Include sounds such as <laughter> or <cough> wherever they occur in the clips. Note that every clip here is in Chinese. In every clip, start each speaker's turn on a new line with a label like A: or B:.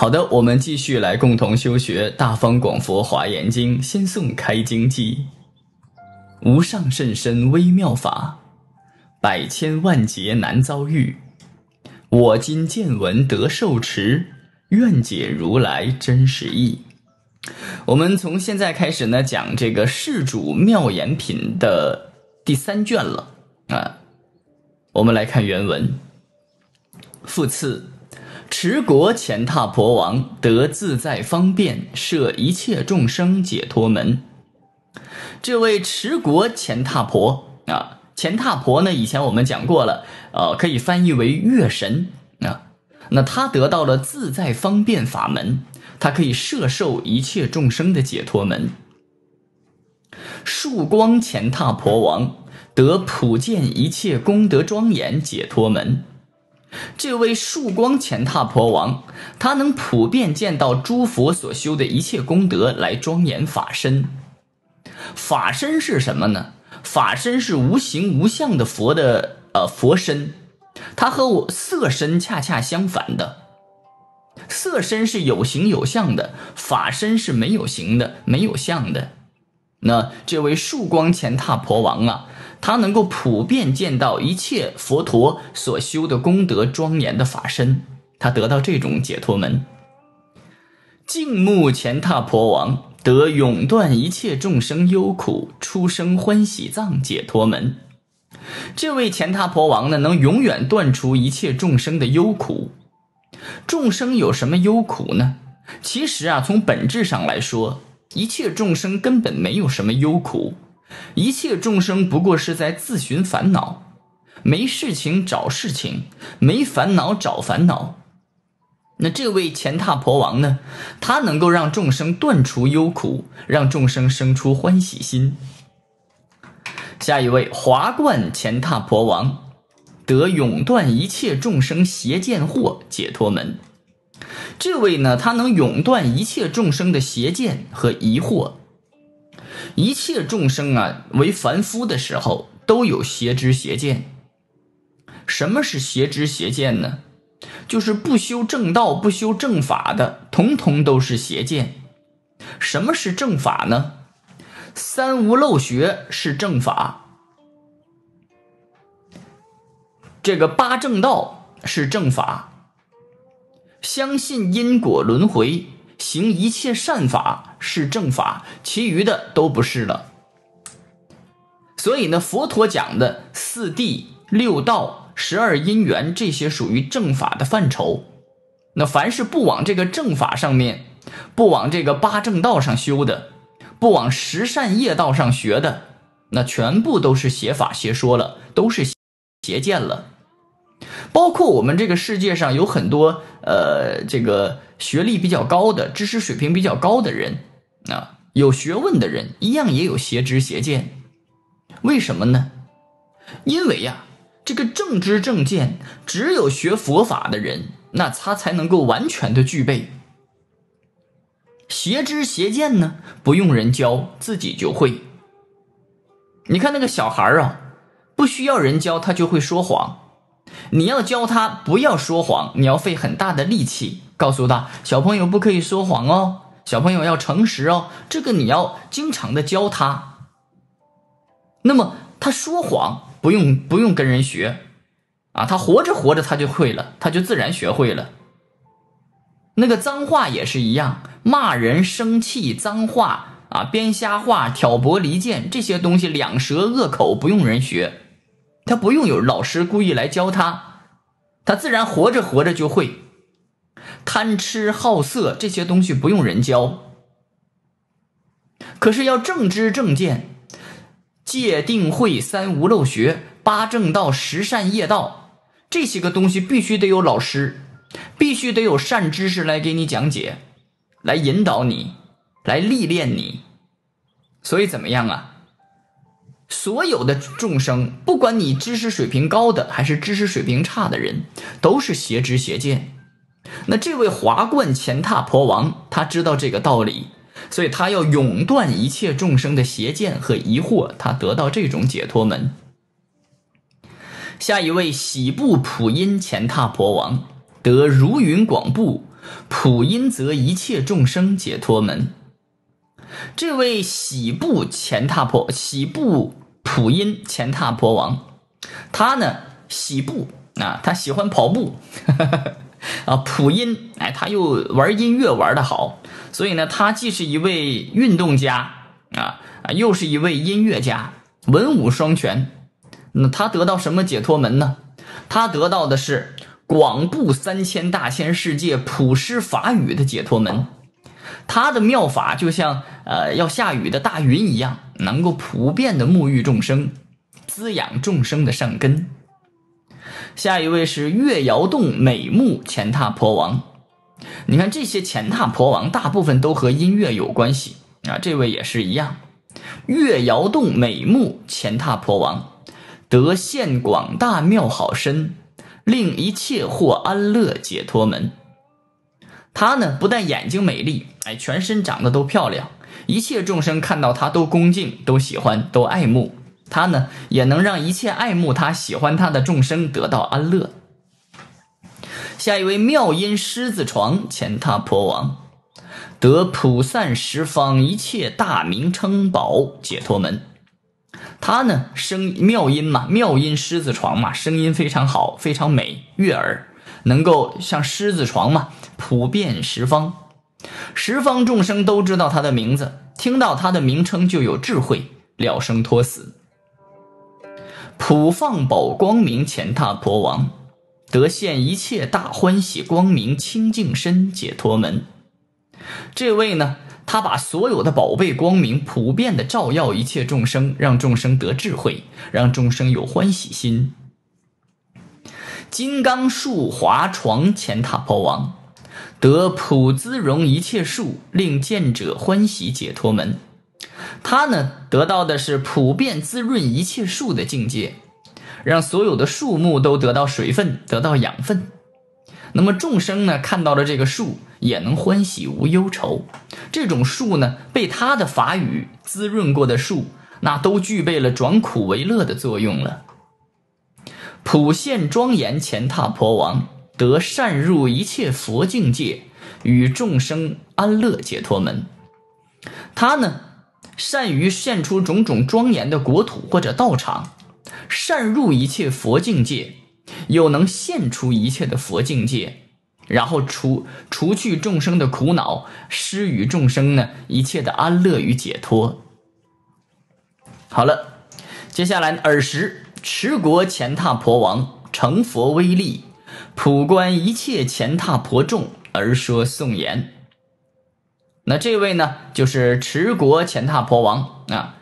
A: 好的，我们继续来共同修学《大方广佛华严经》，先诵开经记：无上甚深微妙法，百千万劫难遭遇。我今见闻得受持，愿解如来真实义。我们从现在开始呢，讲这个世主妙言品的第三卷了啊。我们来看原文，复次。持国前踏婆王得自在方便摄一切众生解脱门。这位持国前踏婆啊，前踏婆呢，以前我们讲过了，呃，可以翻译为月神啊。那他得到了自在方便法门，他可以摄受一切众生的解脱门。树光前踏婆王得普见一切功德庄严解脱门。这位曙光前踏婆王，他能普遍见到诸佛所修的一切功德，来庄严法身。法身是什么呢？法身是无形无相的佛的呃佛身，它和我色身恰恰相反的。色身是有形有相的，法身是没有形的、没有相的。那这位曙光前踏婆王啊。他能够普遍见到一切佛陀所修的功德庄严的法身，他得到这种解脱门。净目前踏婆王得永断一切众生忧苦出生欢喜藏解脱门。这位前踏婆王呢，能永远断除一切众生的忧苦。众生有什么忧苦呢？其实啊，从本质上来说，一切众生根本没有什么忧苦。一切众生不过是在自寻烦恼，没事情找事情，没烦恼找烦恼。那这位前踏婆王呢？他能够让众生断除忧苦，让众生生出欢喜心。下一位华冠前踏婆王得永断一切众生邪见惑解脱门。这位呢，他能永断一切众生的邪见和疑惑。一切众生啊，为凡夫的时候都有邪知邪见。什么是邪知邪见呢？就是不修正道、不修正法的，统统都是邪见。什么是正法呢？三无漏学是正法，这个八正道是正法，相信因果轮回。行一切善法是正法，其余的都不是了。所以呢，佛陀讲的四谛、六道、十二因缘这些属于正法的范畴。那凡是不往这个正法上面，不往这个八正道上修的，不往十善业道上学的，那全部都是邪法邪说了，都是邪见了。包括我们这个世界上有很多呃，这个学历比较高的、知识水平比较高的人啊，有学问的人，一样也有邪知邪见。为什么呢？因为呀，这个正知正见，只有学佛法的人，那他才能够完全的具备。邪知邪见呢，不用人教，自己就会。你看那个小孩啊，不需要人教，他就会说谎。你要教他不要说谎，你要费很大的力气告诉他，小朋友不可以说谎哦，小朋友要诚实哦，这个你要经常的教他。那么他说谎不用不用跟人学，啊，他活着活着他就会了，他就自然学会了。那个脏话也是一样，骂人、生气、脏话啊，编瞎话、挑拨离间这些东西，两舌恶口不用人学。他不用有老师故意来教他，他自然活着活着就会。贪吃好色这些东西不用人教，可是要正知正见，戒定慧三无漏学八正道十善业道这些个东西必须得有老师，必须得有善知识来给你讲解，来引导你，来历练你。所以怎么样啊？所有的众生，不管你知识水平高的还是知识水平差的人，都是邪知邪见。那这位华冠前踏婆王，他知道这个道理，所以他要永断一切众生的邪见和疑惑，他得到这种解脱门。下一位喜布普音前踏婆王，得如云广布普音则一切众生解脱门。这位喜布前踏婆，喜布普音前踏婆王，他呢喜步啊，他喜欢跑步，<laughs> 啊普音哎，他又玩音乐玩的好，所以呢，他既是一位运动家啊啊，又是一位音乐家，文武双全。那他得到什么解脱门呢？他得到的是广布三千大千世界普施法语的解脱门。他的妙法就像呃要下雨的大云一样，能够普遍的沐浴众生，滋养众生的善根。下一位是月摇动美目前踏婆王。你看这些前踏婆王大部分都和音乐有关系啊，这位也是一样。月摇动美目前踏婆王。得现广大妙好身，令一切获安乐解脱门。他呢，不但眼睛美丽，哎，全身长得都漂亮，一切众生看到他都恭敬、都喜欢、都爱慕。他呢，也能让一切爱慕他、喜欢他的众生得到安乐。下一位妙音狮子床前他婆王，得普散十方一切大名称宝解脱门。他呢，声妙音嘛，妙音狮子床嘛，声音非常好，非常美，悦耳，能够像狮子床嘛，普遍十方，十方众生都知道他的名字，听到他的名称就有智慧，了生脱死。普放宝光明乾闼婆王，得现一切大欢喜光明清净身解脱门。这位呢？他把所有的宝贝光明普遍的照耀一切众生，让众生得智慧，让众生有欢喜心。金刚树华床乾闼婆王，得普滋容一切树，令见者欢喜解脱门。他呢，得到的是普遍滋润一切树的境界，让所有的树木都得到水分，得到养分。那么众生呢，看到了这个树。也能欢喜无忧愁，这种树呢，被他的法语滋润过的树，那都具备了转苦为乐的作用了。普现庄严乾闼婆王，得善入一切佛境界，与众生安乐解脱门。他呢，善于现出种种庄严的国土或者道场，善入一切佛境界，又能现出一切的佛境界。然后除除去众生的苦恼，施与众生呢一切的安乐与解脱。好了，接下来尔时持国乾闼婆王成佛威力，普观一切乾闼婆众而说颂言。那这位呢，就是持国乾闼婆王啊。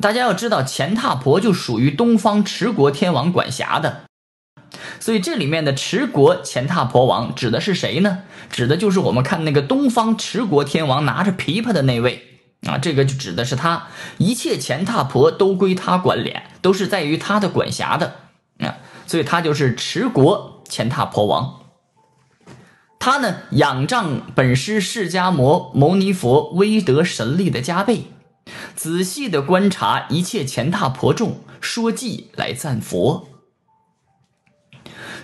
A: 大家要知道，乾闼婆就属于东方持国天王管辖的。所以这里面的持国乾闼婆王指的是谁呢？指的就是我们看那个东方持国天王拿着琵琶的那位啊，这个就指的是他，一切乾闼婆都归他管理，都是在于他的管辖的啊，所以他就是持国乾闼婆王。他呢仰仗本师释迦摩牟尼佛威德神力的加倍，仔细的观察一切乾闼婆众，说偈来赞佛。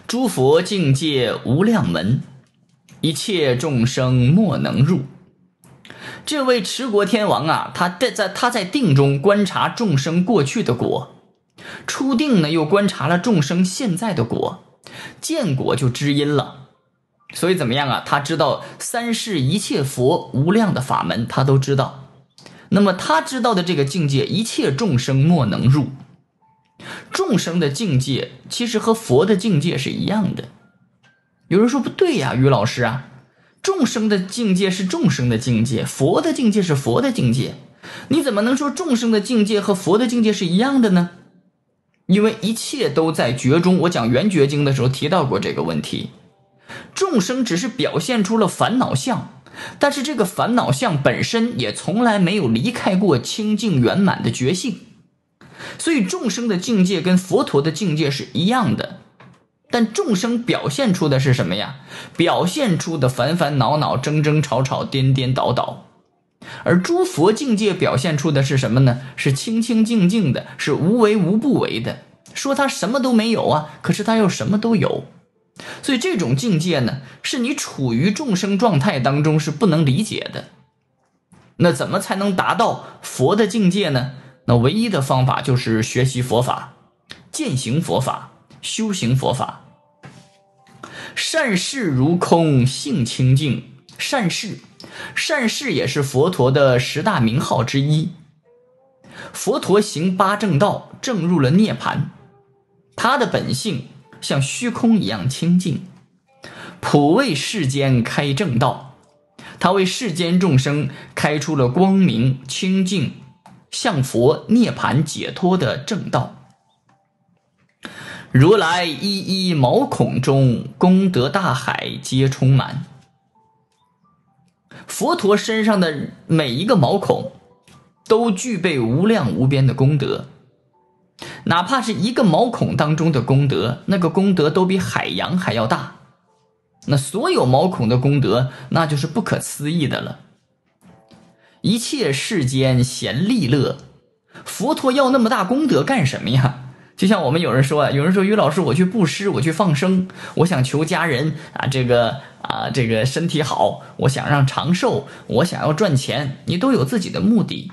A: 诸佛境界无量门，一切众生莫能入。这位持国天王啊，他在在他在定中观察众生过去的果，出定呢又观察了众生现在的果，见果就知因了。所以怎么样啊？他知道三世一切佛无量的法门，他都知道。那么他知道的这个境界，一切众生莫能入。众生的境界其实和佛的境界是一样的。有人说不对呀，于老师啊，众生的境界是众生的境界，佛的境界是佛的境界，你怎么能说众生的境界和佛的境界是一样的呢？因为一切都在觉中。我讲《圆觉经》的时候提到过这个问题，众生只是表现出了烦恼相，但是这个烦恼相本身也从来没有离开过清净圆满的觉性。所以众生的境界跟佛陀的境界是一样的，但众生表现出的是什么呀？表现出的烦烦恼恼、争争吵吵、颠颠倒倒，而诸佛境界表现出的是什么呢？是清清净净的，是无为无不为的。说他什么都没有啊，可是他又什么都有，所以这种境界呢，是你处于众生状态当中是不能理解的。那怎么才能达到佛的境界呢？那唯一的方法就是学习佛法，践行佛法，修行佛法。善事如空，性清净。善事，善事也是佛陀的十大名号之一。佛陀行八正道，正入了涅槃。他的本性像虚空一样清净，普为世间开正道。他为世间众生开出了光明清净、向佛涅槃解脱的正道。如来一一毛孔中功德大海皆充满。佛陀身上的每一个毛孔，都具备无量无边的功德。哪怕是一个毛孔当中的功德，那个功德都比海洋还要大。那所有毛孔的功德，那就是不可思议的了。一切世间闲利乐，佛陀要那么大功德干什么呀？就像我们有人说啊，有人说于老师，我去布施，我去放生，我想求家人啊，这个啊，这个身体好，我想让长寿，我想要赚钱，你都有自己的目的。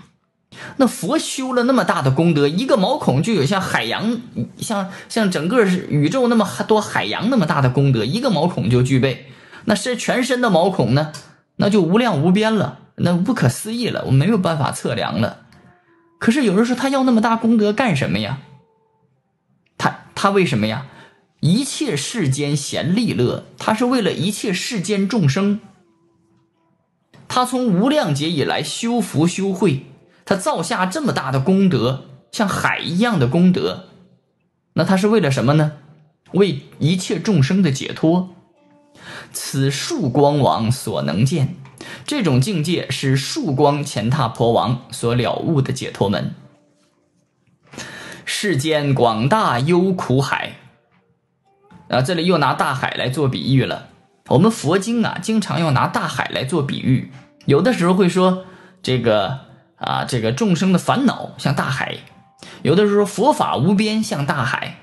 A: 那佛修了那么大的功德，一个毛孔就有像海洋，像像整个宇宙那么多海洋那么大的功德，一个毛孔就具备。那是全身的毛孔呢，那就无量无边了，那不可思议了，我没有办法测量了。可是有人说他要那么大功德干什么呀？他他为什么呀？一切世间闲利乐，他是为了一切世间众生。他从无量劫以来修福修慧，他造下这么大的功德，像海一样的功德，那他是为了什么呢？为一切众生的解脱。此树光王所能见，这种境界是树光乾闼婆王所了悟的解脱门。世间广大忧苦海，啊，这里又拿大海来做比喻了。我们佛经啊，经常要拿大海来做比喻，有的时候会说这个啊，这个众生的烦恼像大海；有的时候佛法无边像大海；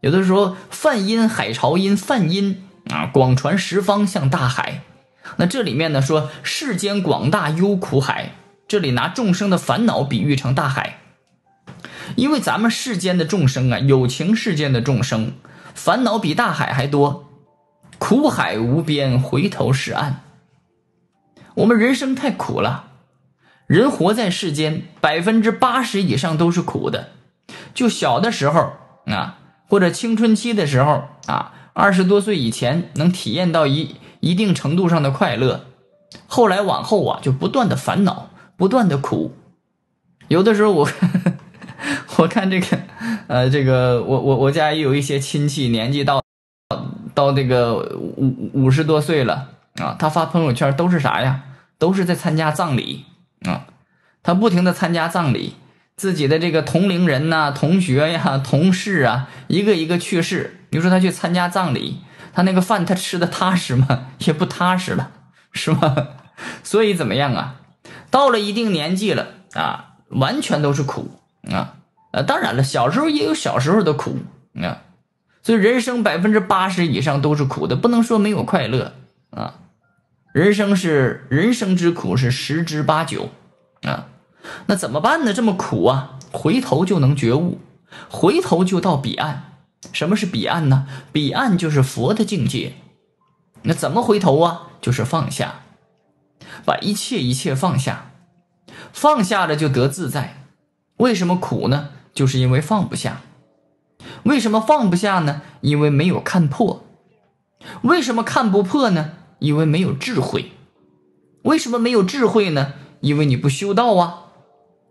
A: 有的时候梵音海潮音梵音啊，广传十方像大海。那这里面呢说世间广大忧苦海，这里拿众生的烦恼比喻成大海。因为咱们世间的众生啊，有情世间的众生，烦恼比大海还多，苦海无边，回头是岸。我们人生太苦了，人活在世间，百分之八十以上都是苦的。就小的时候啊，或者青春期的时候啊，二十多岁以前能体验到一一定程度上的快乐，后来往后啊，就不断的烦恼，不断的苦。有的时候我。<laughs> 我看这个，呃，这个我我我家也有一些亲戚，年纪到到这个五五十多岁了啊，他发朋友圈都是啥呀？都是在参加葬礼啊，他不停的参加葬礼，自己的这个同龄人呐、同学呀、同事啊，一个一个去世。你说他去参加葬礼，他那个饭他吃的踏实吗？也不踏实了，是吧？<laughs> 所以怎么样啊？到了一定年纪了啊，完全都是苦啊。呃，当然了，小时候也有小时候的苦啊，所以人生百分之八十以上都是苦的，不能说没有快乐啊。人生是人生之苦是十之八九啊，那怎么办呢？这么苦啊，回头就能觉悟，回头就到彼岸。什么是彼岸呢？彼岸就是佛的境界。那怎么回头啊？就是放下，把一切一切放下，放下了就得自在。为什么苦呢？就是因为放不下，为什么放不下呢？因为没有看破。为什么看不破呢？因为没有智慧。为什么没有智慧呢？因为你不修道啊。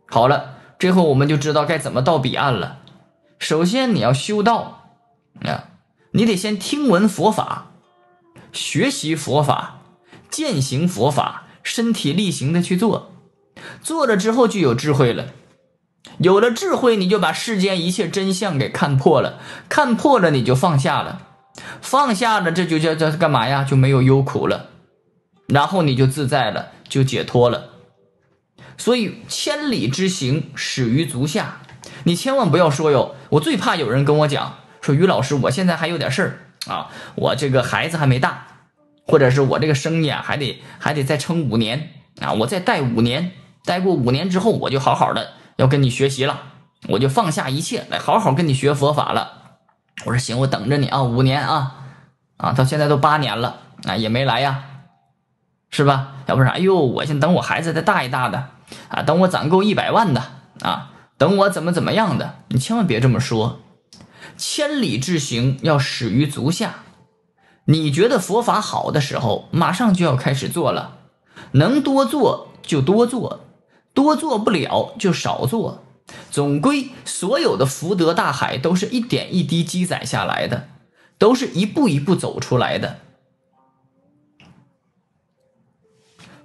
A: 好了，最后我们就知道该怎么到彼岸了。首先你要修道啊，你得先听闻佛法，学习佛法，践行佛法，身体力行的去做，做了之后就有智慧了。有了智慧，你就把世间一切真相给看破了，看破了你就放下了，放下了这就叫叫干嘛呀？就没有忧苦了，然后你就自在了，就解脱了。所以千里之行，始于足下。你千万不要说哟，我最怕有人跟我讲说于老师，我现在还有点事儿，啊，我这个孩子还没大，或者是我这个生意啊还得还得再撑五年啊，我再待五年，待过五年之后，我就好好的要跟你学习了，我就放下一切来好好跟你学佛法了。我说行，我等着你啊，五年啊，啊，到现在都八年了啊，也没来呀，是吧？要不然，哎呦，我先等我孩子再大一大的啊，等我攒够一百万的啊，等我怎么怎么样的，你千万别这么说。千里之行，要始于足下。你觉得佛法好的时候，马上就要开始做了。能多做就多做，多做不了就少做。总归，所有的福德大海都是一点一滴积攒下来的，都是一步一步走出来的。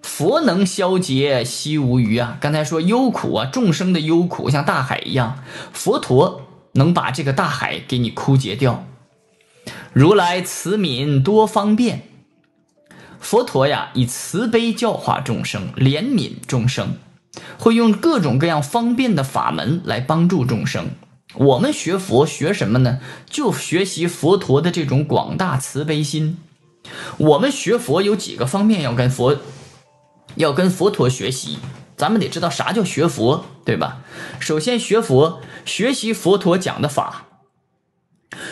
A: 佛能消劫悉无余啊！刚才说忧苦啊，众生的忧苦像大海一样，佛陀。能把这个大海给你枯竭掉。如来慈悯多方便，佛陀呀以慈悲教化众生，怜悯众生，会用各种各样方便的法门来帮助众生。我们学佛学什么呢？就学习佛陀的这种广大慈悲心。我们学佛有几个方面要跟佛，要跟佛陀学习。咱们得知道啥叫学佛，对吧？首先学佛，学习佛陀讲的法，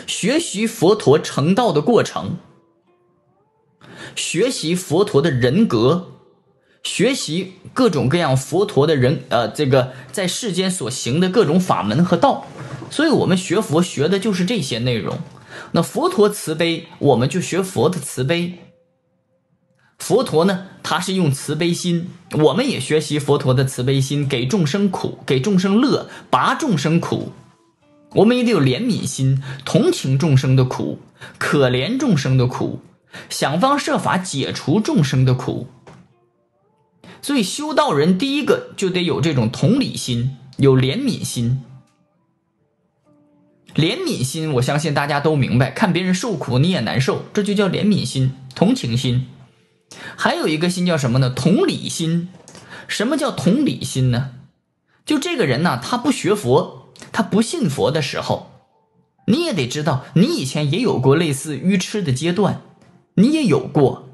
A: 学习佛陀成道的过程，学习佛陀的人格，学习各种各样佛陀的人，呃，这个在世间所行的各种法门和道。所以，我们学佛学的就是这些内容。那佛陀慈悲，我们就学佛的慈悲。佛陀呢，他是用慈悲心，我们也学习佛陀的慈悲心，给众生苦，给众生乐，拔众生苦。我们也得有怜悯心，同情众生的苦，可怜众生的苦，想方设法解除众生的苦。所以修道人第一个就得有这种同理心，有怜悯心。怜悯心，我相信大家都明白，看别人受苦你也难受，这就叫怜悯心、同情心。还有一个心叫什么呢？同理心。什么叫同理心呢？就这个人呢，他不学佛，他不信佛的时候，你也得知道，你以前也有过类似愚痴的阶段，你也有过。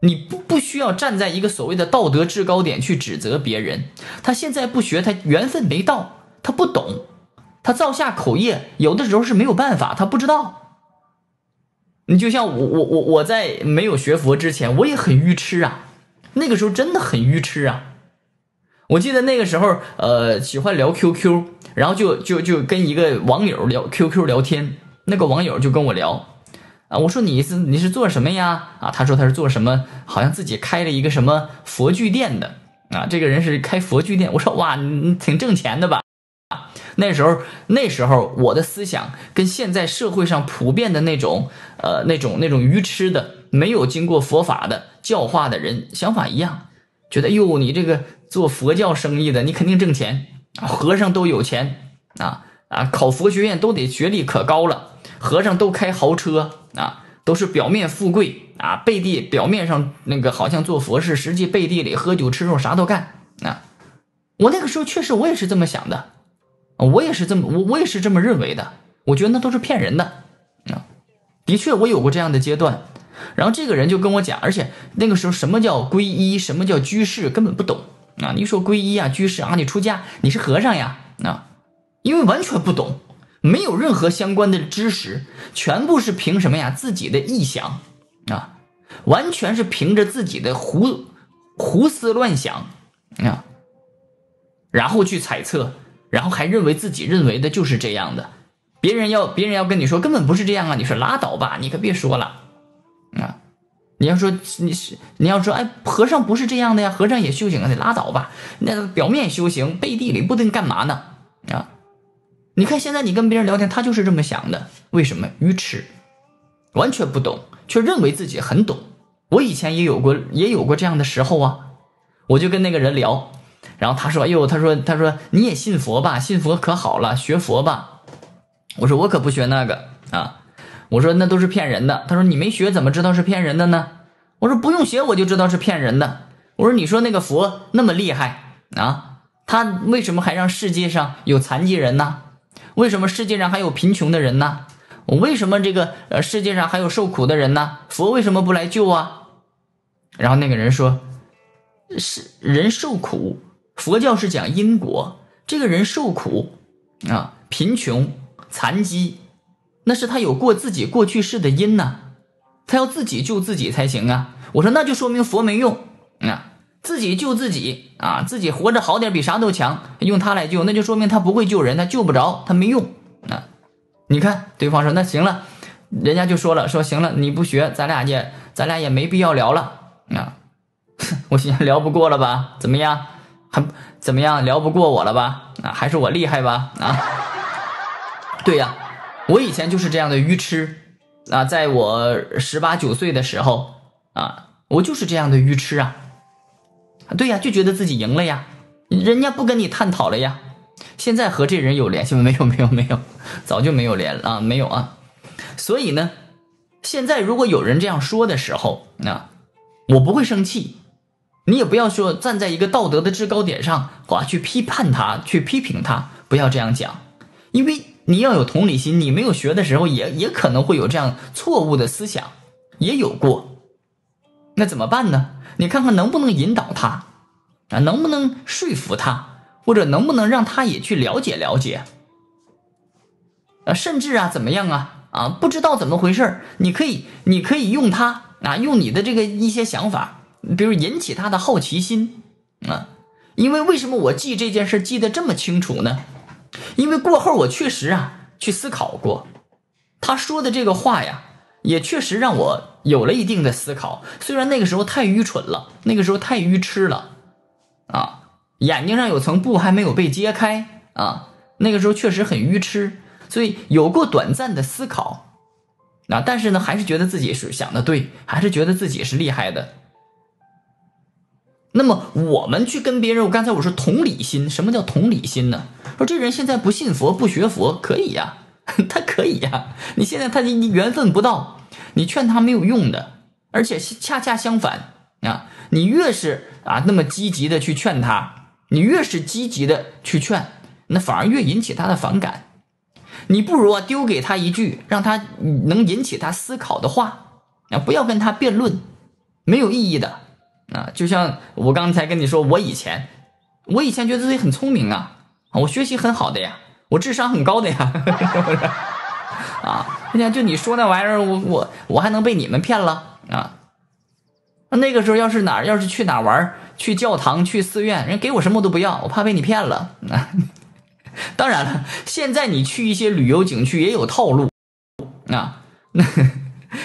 A: 你不不需要站在一个所谓的道德制高点去指责别人。他现在不学，他缘分没到，他不懂，他造下口业，有的时候是没有办法，他不知道。你就像我我我我在没有学佛之前，我也很愚痴啊，那个时候真的很愚痴啊。我记得那个时候，呃，喜欢聊 QQ，然后就就就跟一个网友聊 QQ 聊天，那个网友就跟我聊，啊，我说你是你是做什么呀？啊，他说他是做什么，好像自己开了一个什么佛具店的，啊，这个人是开佛具店。我说哇，你挺挣钱的吧？那时候，那时候我的思想跟现在社会上普遍的那种，呃，那种那种愚痴的、没有经过佛法的教化的人想法一样，觉得哟，你这个做佛教生意的，你肯定挣钱，和尚都有钱啊啊，考佛学院都得学历可高了，和尚都开豪车啊，都是表面富贵啊，背地表面上那个好像做佛事，实际背地里喝酒吃肉啥都干啊。我那个时候确实我也是这么想的。我也是这么，我我也是这么认为的。我觉得那都是骗人的啊！的确，我有过这样的阶段。然后这个人就跟我讲，而且那个时候什么叫皈依，什么叫居士，根本不懂啊！你说皈依啊，居士啊，你出家，你是和尚呀啊？因为完全不懂，没有任何相关的知识，全部是凭什么呀？自己的臆想啊，完全是凭着自己的胡胡思乱想啊，然后去猜测。然后还认为自己认为的就是这样的，别人要别人要跟你说根本不是这样啊！你说拉倒吧，你可别说了啊！你要说你是你要说哎，和尚不是这样的呀，和尚也修行啊，你拉倒吧！那表面修行，背地里不定干嘛呢？啊！你看现在你跟别人聊天，他就是这么想的，为什么？愚痴，完全不懂，却认为自己很懂。我以前也有过也有过这样的时候啊，我就跟那个人聊。然后他说：“哎呦，他说，他说你也信佛吧？信佛可好了，学佛吧。”我说：“我可不学那个啊。”我说：“那都是骗人的。”他说：“你没学怎么知道是骗人的呢？”我说：“不用学我就知道是骗人的。”我说：“你说那个佛那么厉害啊，他为什么还让世界上有残疾人呢？为什么世界上还有贫穷的人呢？我为什么这个呃世界上还有受苦的人呢？佛为什么不来救啊？然后那个人说：“是人受苦，佛教是讲因果。这个人受苦啊，贫穷、残疾，那是他有过自己过去世的因呐，他要自己救自己才行啊。”我说：“那就说明佛没用啊，自己救自己啊，自己活着好点比啥都强，用他来救，那就说明他不会救人，他救不着，他没用啊。”你看，对方说：“那行了。”人家就说了：“说行了，你不学，咱俩也咱俩也没必要聊了。”啊，<laughs> 我心想聊不过了吧？怎么样？还怎么样？聊不过我了吧？啊，还是我厉害吧？啊，对呀，我以前就是这样的愚痴啊，在我十八九岁的时候啊，我就是这样的愚痴啊。对呀，就觉得自己赢了呀，人家不跟你探讨了呀。现在和这人有联系吗？没有，没有，没有，早就没有联了啊，没有啊。所以呢，现在如果有人这样说的时候，那。我不会生气，你也不要说站在一个道德的制高点上，哇，去批判他，去批评他，不要这样讲，因为你要有同理心，你没有学的时候，也也可能会有这样错误的思想，也有过，那怎么办呢？你看看能不能引导他，啊，能不能说服他，或者能不能让他也去了解了解，啊，甚至啊，怎么样啊，啊，不知道怎么回事你可以，你可以用他。啊，用你的这个一些想法，比如引起他的好奇心啊，因为为什么我记这件事记得这么清楚呢？因为过后我确实啊去思考过，他说的这个话呀，也确实让我有了一定的思考。虽然那个时候太愚蠢了，那个时候太愚痴了啊，眼睛上有层布还没有被揭开啊，那个时候确实很愚痴，所以有过短暂的思考。啊但是呢，还是觉得自己是想的对，还是觉得自己是厉害的。那么我们去跟别人，我刚才我说同理心，什么叫同理心呢？说这人现在不信佛、不学佛，可以呀，<laughs> 他可以呀。你现在他你缘分不到，你劝他没有用的，而且恰恰相反啊，你越是啊那么积极的去劝他，你越是积极的去劝，那反而越引起他的反感。你不如啊丢给他一句让他能引起他思考的话啊，不要跟他辩论，没有意义的啊。就像我刚才跟你说，我以前，我以前觉得自己很聪明啊，我学习很好的呀，我智商很高的呀，<laughs> 啊，人家就你说那玩意儿，我我我还能被你们骗了啊？那个时候要是哪儿要是去哪玩，去教堂，去寺院，人给我什么都不要，我怕被你骗了啊。<laughs> 当然了，现在你去一些旅游景区也有套路啊。那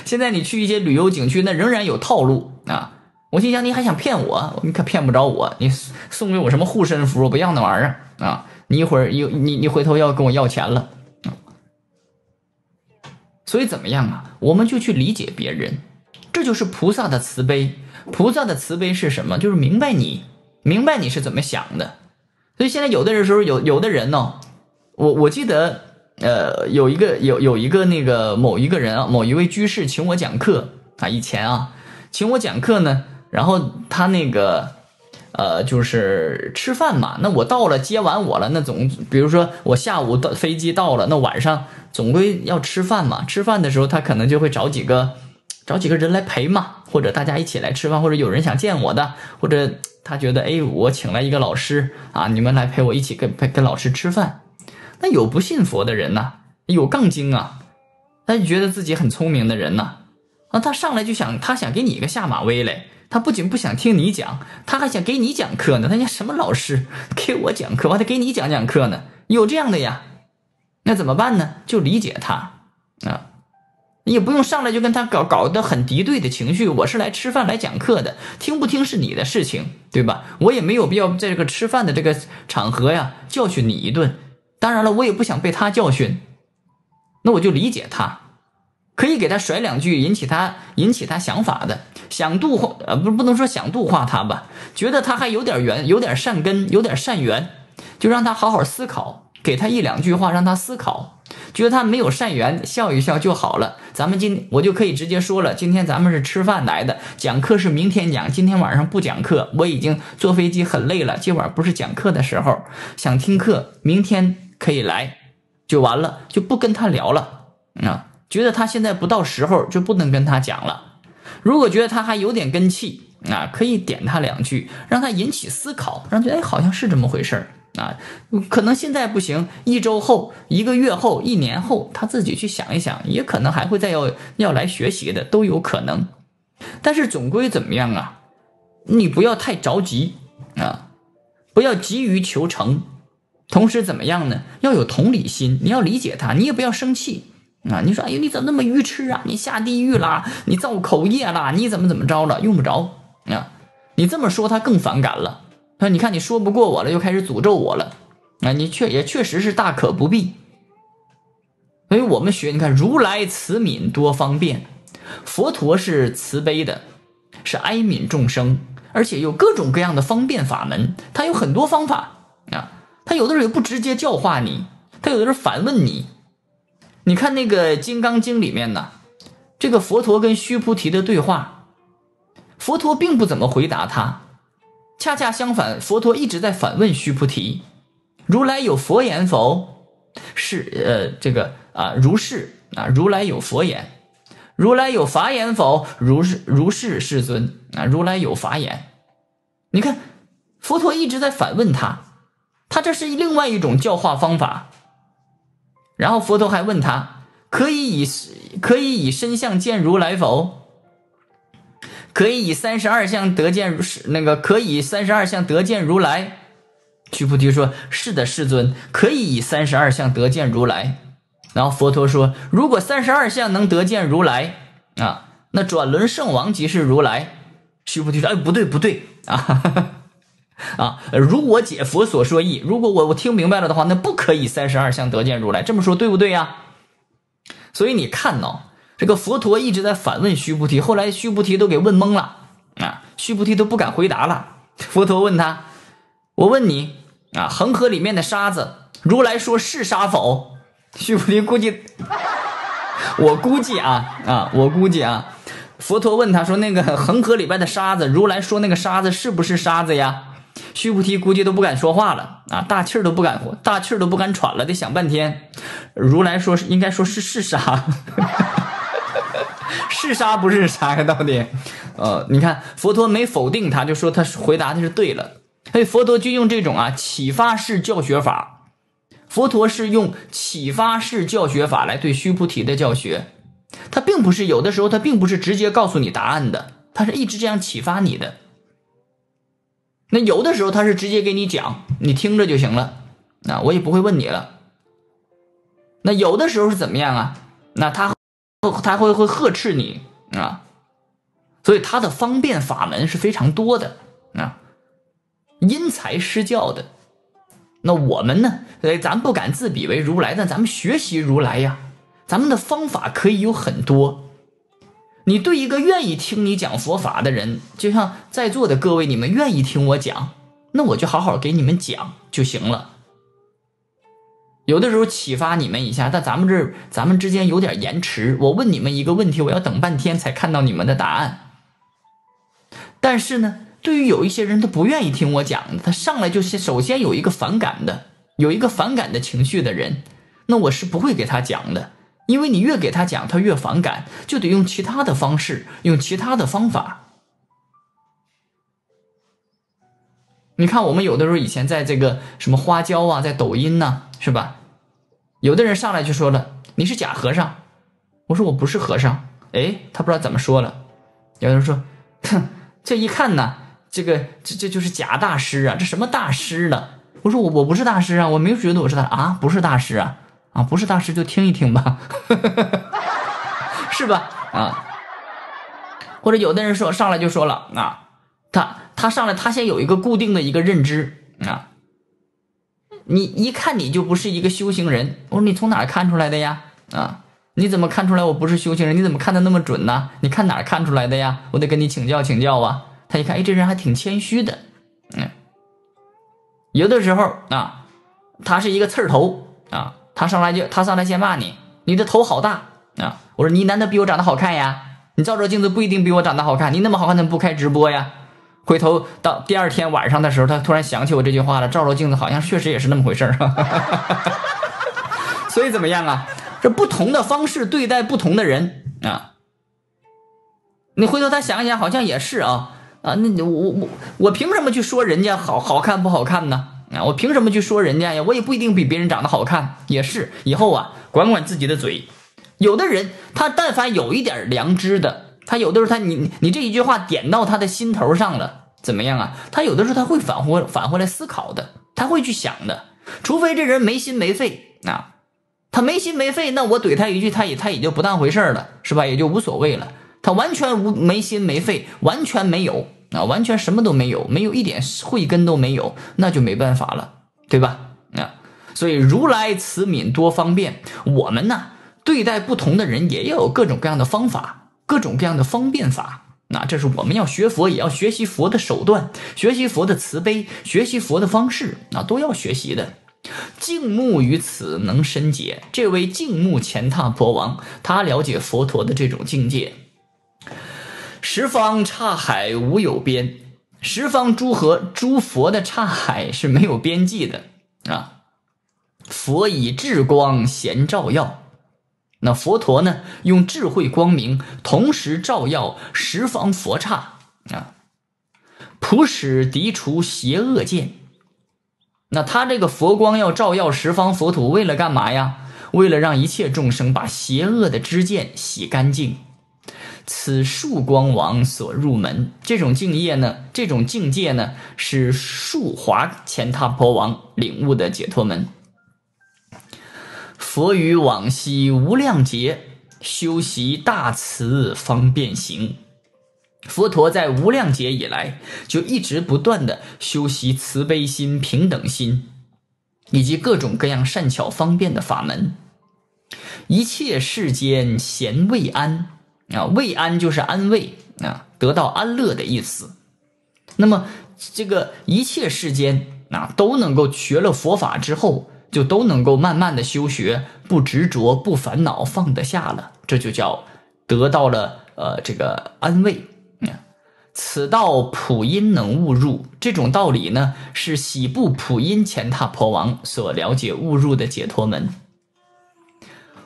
A: 现在你去一些旅游景区，那仍然有套路啊。我心想，你还想骗我？你可骗不着我。你送给我什么护身符？我不要那玩意儿啊！你一会儿又你你回头要跟我要钱了所以怎么样啊？我们就去理解别人，这就是菩萨的慈悲。菩萨的慈悲是什么？就是明白你，明白你是怎么想的。所以现在有的人时候有有的人呢，我我记得呃有一个有有一个那个某一个人啊某一位居士请我讲课啊以前啊请我讲课呢，然后他那个呃就是吃饭嘛，那我到了接完我了，那总比如说我下午的飞机到了，那晚上总归要吃饭嘛，吃饭的时候他可能就会找几个找几个人来陪嘛，或者大家一起来吃饭，或者有人想见我的，或者。他觉得，哎，我请来一个老师啊，你们来陪我一起跟陪跟老师吃饭。那有不信佛的人呢，有杠精啊，他就觉得自己很聪明的人呢，啊，他上来就想，他想给你一个下马威嘞。他不仅不想听你讲，他还想给你讲课呢。他讲什么老师给我讲课，我还得给你讲讲课呢？有这样的呀？那怎么办呢？就理解他啊。你也不用上来就跟他搞搞得很敌对的情绪。我是来吃饭来讲课的，听不听是你的事情，对吧？我也没有必要在这个吃饭的这个场合呀教训你一顿。当然了，我也不想被他教训，那我就理解他，可以给他甩两句，引起他引起他想法的，想度化呃不不能说想度化他吧，觉得他还有点缘，有点善根，有点善缘，就让他好好思考，给他一两句话让他思考。觉得他没有善缘，笑一笑就好了。咱们今我就可以直接说了，今天咱们是吃饭来的，讲课是明天讲，今天晚上不讲课。我已经坐飞机很累了，今晚不是讲课的时候，想听课，明天可以来，就完了，就不跟他聊了啊。觉得他现在不到时候，就不能跟他讲了。如果觉得他还有点根气啊，可以点他两句，让他引起思考，让觉得哎，好像是这么回事儿啊。可能现在不行，一周后、一个月后、一年后，他自己去想一想，也可能还会再要要来学习的，都有可能。但是总归怎么样啊？你不要太着急啊，不要急于求成。同时怎么样呢？要有同理心，你要理解他，你也不要生气啊。你说，哎呦，你怎么那么愚痴啊？你下地狱啦？你造口业啦？你怎么怎么着了？用不着啊。你这么说，他更反感了。说，你看你说不过我了，又开始诅咒我了啊。你确也确实是大可不必。所以我们学，你看如来慈悯多方便，佛陀是慈悲的，是哀悯众生，而且有各种各样的方便法门，他有很多方法啊。他有的时候也不直接教化你，他有的时候反问你。你看那个《金刚经》里面呢，这个佛陀跟须菩提的对话，佛陀并不怎么回答他，恰恰相反，佛陀一直在反问须菩提：“如来有佛言否？”是呃，这个啊，如是啊，如来有佛言。如来有法言否？如是如是，世尊啊，如来有法言。你看，佛陀一直在反问他。他这是另外一种教化方法，然后佛陀还问他：可以以可以以身相见如来否？可以以三十二相得见如是那个可以三十二相得见如来？须菩提说：是的，世尊，可以以三十二相得见如来。然后佛陀说：如果三十二相能得见如来啊，那转轮圣王即是如来。须菩提说：哎，不对，不对啊。啊，<laughs> 如我解佛所说意，如果我我听明白了的话，那不可以三十二相得见如来，这么说对不对呀？所以你看哦，这个佛陀一直在反问须菩提，后来须菩提都给问懵了啊，须菩提都不敢回答了。佛陀问他：“我问你啊，恒河里面的沙子，如来说是沙否？”须菩提估计，我估计啊啊，我估计啊，佛陀问他说：“那个恒河里边的沙子，如来说那个沙子是不是沙子呀？”须菩提估计都不敢说话了啊，大气都不敢呼，大气都不敢喘了，得想半天。如来说应该说是是沙，<laughs> <laughs> 是沙不是沙呀？到底？呃，你看佛陀没否定他，就说他回答的是对了。所以佛陀就用这种啊启发式教学法，佛陀是用启发式教学法来对须菩提的教学。他并不是有的时候他并不是直接告诉你答案的，他是一直这样启发你的。那有的时候他是直接给你讲，你听着就行了，那我也不会问你了。那有的时候是怎么样啊？那他他会会呵斥你啊，所以他的方便法门是非常多的啊，因材施教的。那我们呢？哎，咱不敢自比为如来，但咱们学习如来呀，咱们的方法可以有很多。你对一个愿意听你讲佛法的人，就像在座的各位，你们愿意听我讲，那我就好好给你们讲就行了。有的时候启发你们一下，但咱们这咱们之间有点延迟。我问你们一个问题，我要等半天才看到你们的答案。但是呢，对于有一些人，他不愿意听我讲，他上来就先首先有一个反感的，有一个反感的情绪的人，那我是不会给他讲的。因为你越给他讲，他越反感，就得用其他的方式，用其他的方法。你看，我们有的时候以前在这个什么花椒啊，在抖音呢，是吧？有的人上来就说了：“你是假和尚。”我说：“我不是和尚。”哎，他不知道怎么说了。有人说：“哼，这一看呢，这个这这就是假大师啊，这什么大师呢？”我说：“我我不是大师啊，我没有觉得我是大啊，不是大师啊。”啊，不是大师就听一听吧，<laughs> 是吧？啊，或者有的人说上来就说了啊，他他上来他先有一个固定的一个认知啊，你一看你就不是一个修行人。我说你从哪看出来的呀？啊，你怎么看出来我不是修行人？你怎么看的那么准呢？你看哪看出来的呀？我得跟你请教请教啊。他一看，哎，这人还挺谦虚的，嗯，有的时候啊，他是一个刺儿头啊。他上来就，他上来先骂你，你的头好大啊！我说你难道比我长得好看呀？你照照镜子不一定比我长得好看，你那么好看怎么不开直播呀？回头到第二天晚上的时候，他突然想起我这句话了，照照镜子好像确实也是那么回事儿。<laughs> 所以怎么样啊？这不同的方式对待不同的人啊。你回头他想一想，好像也是啊啊，那我我我凭什么去说人家好好看不好看呢？啊，我凭什么去说人家呀？我也不一定比别人长得好看，也是。以后啊，管管自己的嘴。有的人他但凡有一点良知的，他有的时候他你你这一句话点到他的心头上了，怎么样啊？他有的时候他会返回返回来思考的，他会去想的。除非这人没心没肺啊，他没心没肺，那我怼他一句，他也他也就不当回事了，是吧？也就无所谓了。他完全无没心没肺，完全没有啊，完全什么都没有，没有一点慧根都没有，那就没办法了，对吧？啊，所以如来慈悯多方便，我们呢对待不同的人也要有各种各样的方法，各种各样的方便法。那这是我们要学佛，也要学习佛的手段，学习佛的慈悲，学习佛的方式，那都要学习的。静目于此能深解，这位静目乾闼婆王，他了解佛陀的这种境界。十方刹海无有边，十方诸河诸佛的刹海是没有边际的啊！佛以智光贤照耀，那佛陀呢，用智慧光明同时照耀十方佛刹啊，普使涤除邪恶见。那他这个佛光要照耀十方佛土，为了干嘛呀？为了让一切众生把邪恶的知见洗干净。此树光王所入门，这种境界呢，这种境界呢，是树华乾闼婆王领悟的解脱门。佛于往昔无量劫修习大慈方便行，佛陀在无量劫以来就一直不断的修习慈悲心、平等心，以及各种各样善巧方便的法门。一切世间咸未安。啊，慰安就是安慰啊，得到安乐的意思。那么，这个一切世间啊，都能够学了佛法之后，就都能够慢慢的修学，不执着，不烦恼，放得下了，这就叫得到了呃这个安慰。此道普音能悟入，这种道理呢，是喜部普音乾闼婆王所了解悟入的解脱门。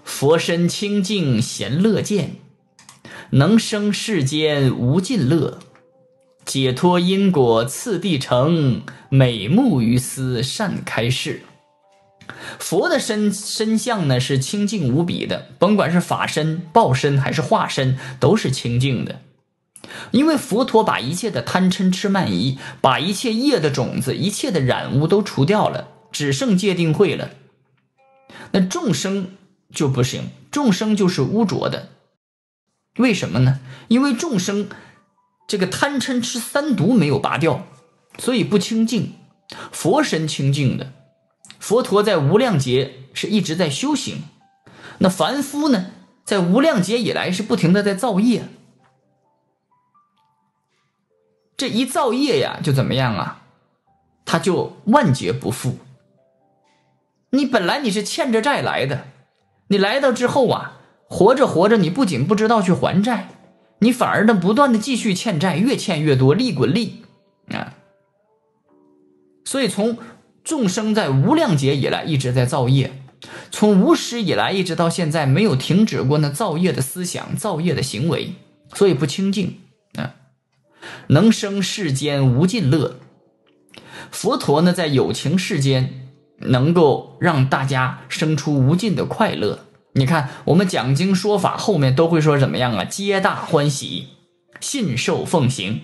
A: 佛身清净贤乐见。能生世间无尽乐，解脱因果次第成，美目于斯善开示。佛的身身相呢是清净无比的，甭管是法身、报身还是化身，都是清净的。因为佛陀把一切的贪嗔痴慢疑，把一切业的种子、一切的染污都除掉了，只剩戒定慧了。那众生就不行，众生就是污浊的。为什么呢？因为众生这个贪嗔痴三毒没有拔掉，所以不清净。佛身清净的，佛陀在无量劫是一直在修行。那凡夫呢，在无量劫以来是不停的在造业。这一造业呀，就怎么样啊？他就万劫不复。你本来你是欠着债来的，你来到之后啊。活着活着，你不仅不知道去还债，你反而呢不断的继续欠债，越欠越多，利滚利啊！所以从众生在无量劫以来一直在造业，从无始以来一直到现在没有停止过那造业的思想、造业的行为，所以不清净啊！能生世间无尽乐，佛陀呢在有情世间能够让大家生出无尽的快乐。你看，我们讲经说法后面都会说怎么样啊？皆大欢喜，信受奉行。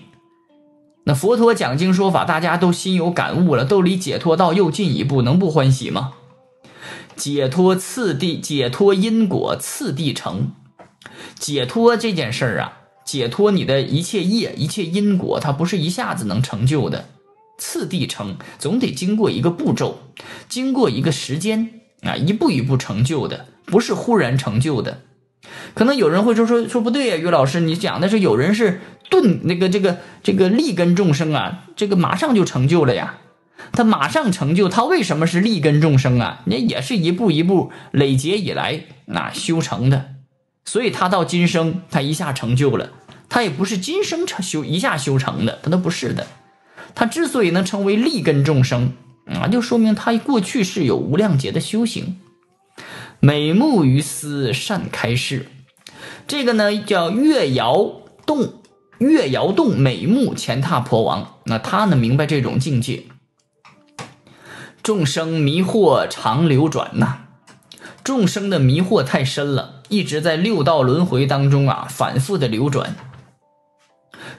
A: 那佛陀讲经说法，大家都心有感悟了，都离解脱道又进一步，能不欢喜吗？解脱次第，解脱因果次第成。解脱这件事儿啊，解脱你的一切业、一切因果，它不是一下子能成就的，次第成，总得经过一个步骤，经过一个时间啊，一步一步成就的。不是忽然成就的，可能有人会说说说不对呀，于老师，你讲的是有人是顿那个这个这个立根众生啊，这个马上就成就了呀，他马上成就，他为什么是立根众生啊？那也是一步一步累劫以来那修成的，所以他到今生他一下成就了，他也不是今生成修一下修成的，他都不是的，他之所以能成为立根众生啊，就说明他过去是有无量劫的修行。美目于斯，善开示。这个呢叫月摇动，月摇动美目前踏婆王。那他呢明白这种境界。众生迷惑常流转呐，众生的迷惑太深了，一直在六道轮回当中啊反复的流转。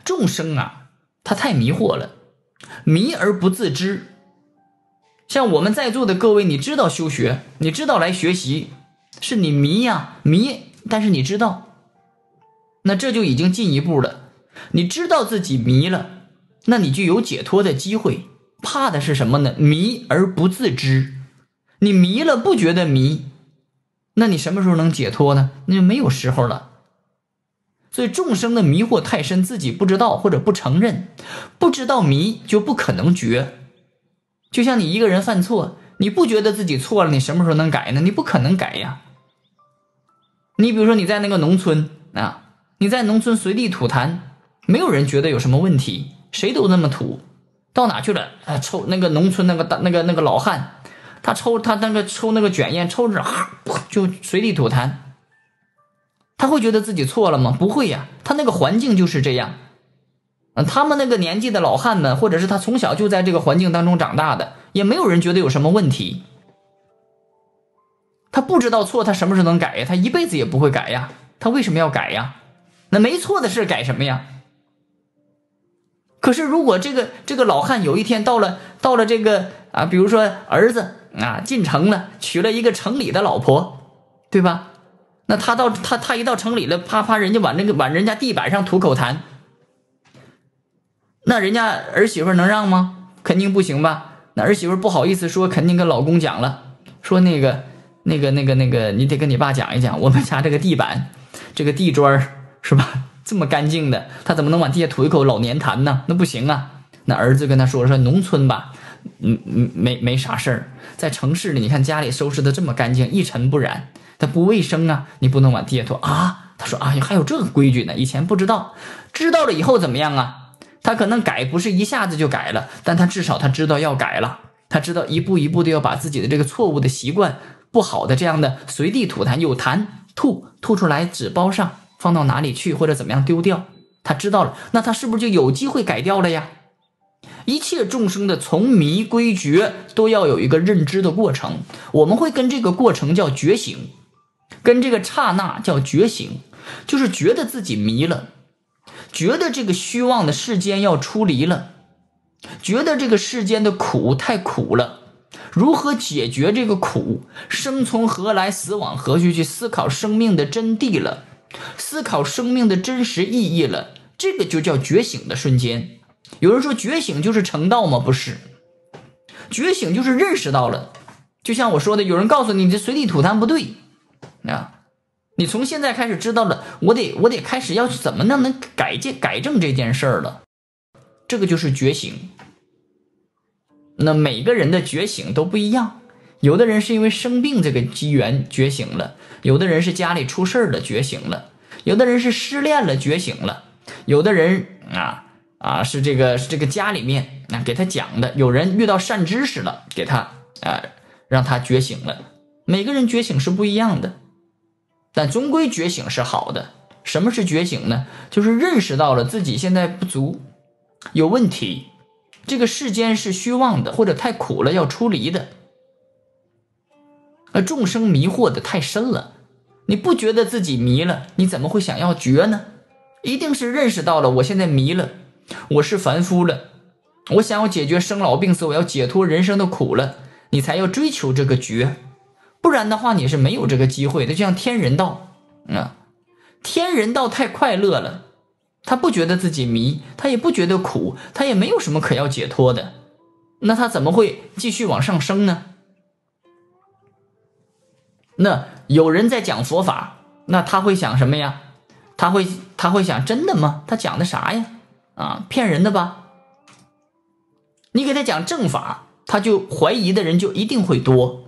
A: 众生啊，他太迷惑了，迷而不自知。像我们在座的各位，你知道修学，你知道来学习，是你迷呀迷，但是你知道，那这就已经进一步了。你知道自己迷了，那你就有解脱的机会。怕的是什么呢？迷而不自知。你迷了不觉得迷，那你什么时候能解脱呢？那就没有时候了。所以众生的迷惑太深，自己不知道或者不承认，不知道迷就不可能觉。就像你一个人犯错，你不觉得自己错了，你什么时候能改呢？你不可能改呀。你比如说你在那个农村啊，你在农村随地吐痰，没有人觉得有什么问题，谁都那么吐。到哪去了？啊，抽那个农村那个大那个那个老汉，他抽他那个抽那个卷烟，抽着哈就随地吐痰。他会觉得自己错了吗？不会呀，他那个环境就是这样。嗯，他们那个年纪的老汉们，或者是他从小就在这个环境当中长大的，也没有人觉得有什么问题。他不知道错，他什么时候能改呀？他一辈子也不会改呀。他为什么要改呀？那没错的事改什么呀？可是，如果这个这个老汉有一天到了到了这个啊，比如说儿子啊进城了，娶了一个城里的老婆，对吧？那他到他他一到城里了，啪啪，人家往那个往人家地板上吐口痰，那人家儿媳妇能让吗？肯定不行吧？那儿媳妇不好意思说，肯定跟老公讲了，说那个那个那个那个，你得跟你爸讲一讲，我们家这个地板，这个地砖是吧？这么干净的，他怎么能往地下吐一口老粘痰呢？那不行啊！那儿子跟他说说，农村吧，嗯嗯，没没啥事儿，在城市里，你看家里收拾的这么干净，一尘不染，它不卫生啊，你不能往地下吐啊。他说，哎呀，还有这个规矩呢，以前不知道，知道了以后怎么样啊？他可能改不是一下子就改了，但他至少他知道要改了，他知道一步一步的要把自己的这个错误的习惯、不好的这样的随地吐痰，有痰吐吐出来纸包上。放到哪里去，或者怎么样丢掉？他知道了，那他是不是就有机会改掉了呀？一切众生的从迷归觉，都要有一个认知的过程。我们会跟这个过程叫觉醒，跟这个刹那叫觉醒，就是觉得自己迷了，觉得这个虚妄的世间要出离了，觉得这个世间的苦太苦了，如何解决这个苦？生从何来，死往何去？去思考生命的真谛了。思考生命的真实意义了，这个就叫觉醒的瞬间。有人说觉醒就是成道吗？不是，觉醒就是认识到了。就像我说的，有人告诉你，你这随地吐痰不对啊，你从现在开始知道了，我得我得开始要怎么能能改进改正这件事儿了。这个就是觉醒。那每个人的觉醒都不一样。有的人是因为生病这个机缘觉醒了，有的人是家里出事儿了觉醒了，有的人是失恋了觉醒了，有的人啊啊是这个是这个家里面啊给他讲的，有人遇到善知识了，给他啊让他觉醒了。每个人觉醒是不一样的，但终归觉醒是好的。什么是觉醒呢？就是认识到了自己现在不足，有问题，这个世间是虚妄的，或者太苦了要出离的。而众生迷惑的太深了，你不觉得自己迷了，你怎么会想要觉呢？一定是认识到了，我现在迷了，我是凡夫了，我想要解决生老病死，我要解脱人生的苦了，你才要追求这个觉，不然的话你是没有这个机会的。就像天人道啊，天人道太快乐了，他不觉得自己迷，他也不觉得苦，他也没有什么可要解脱的，那他怎么会继续往上升呢？那有人在讲佛法，那他会想什么呀？他会他会想真的吗？他讲的啥呀？啊，骗人的吧？你给他讲正法，他就怀疑的人就一定会多；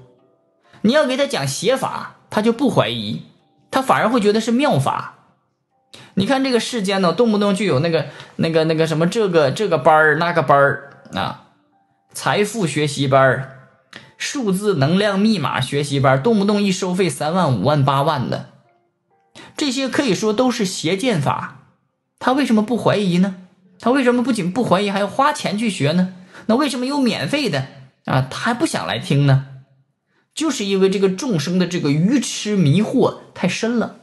A: 你要给他讲邪法，他就不怀疑，他反而会觉得是妙法。你看这个世间呢，动不动就有那个那个那个什么这个这个班儿那个班儿啊，财富学习班儿。数字能量密码学习班，动不动一收费三万、五万、八万的，这些可以说都是邪剑法。他为什么不怀疑呢？他为什么不仅不怀疑，还要花钱去学呢？那为什么有免费的啊？他还不想来听呢？就是因为这个众生的这个愚痴迷惑太深了。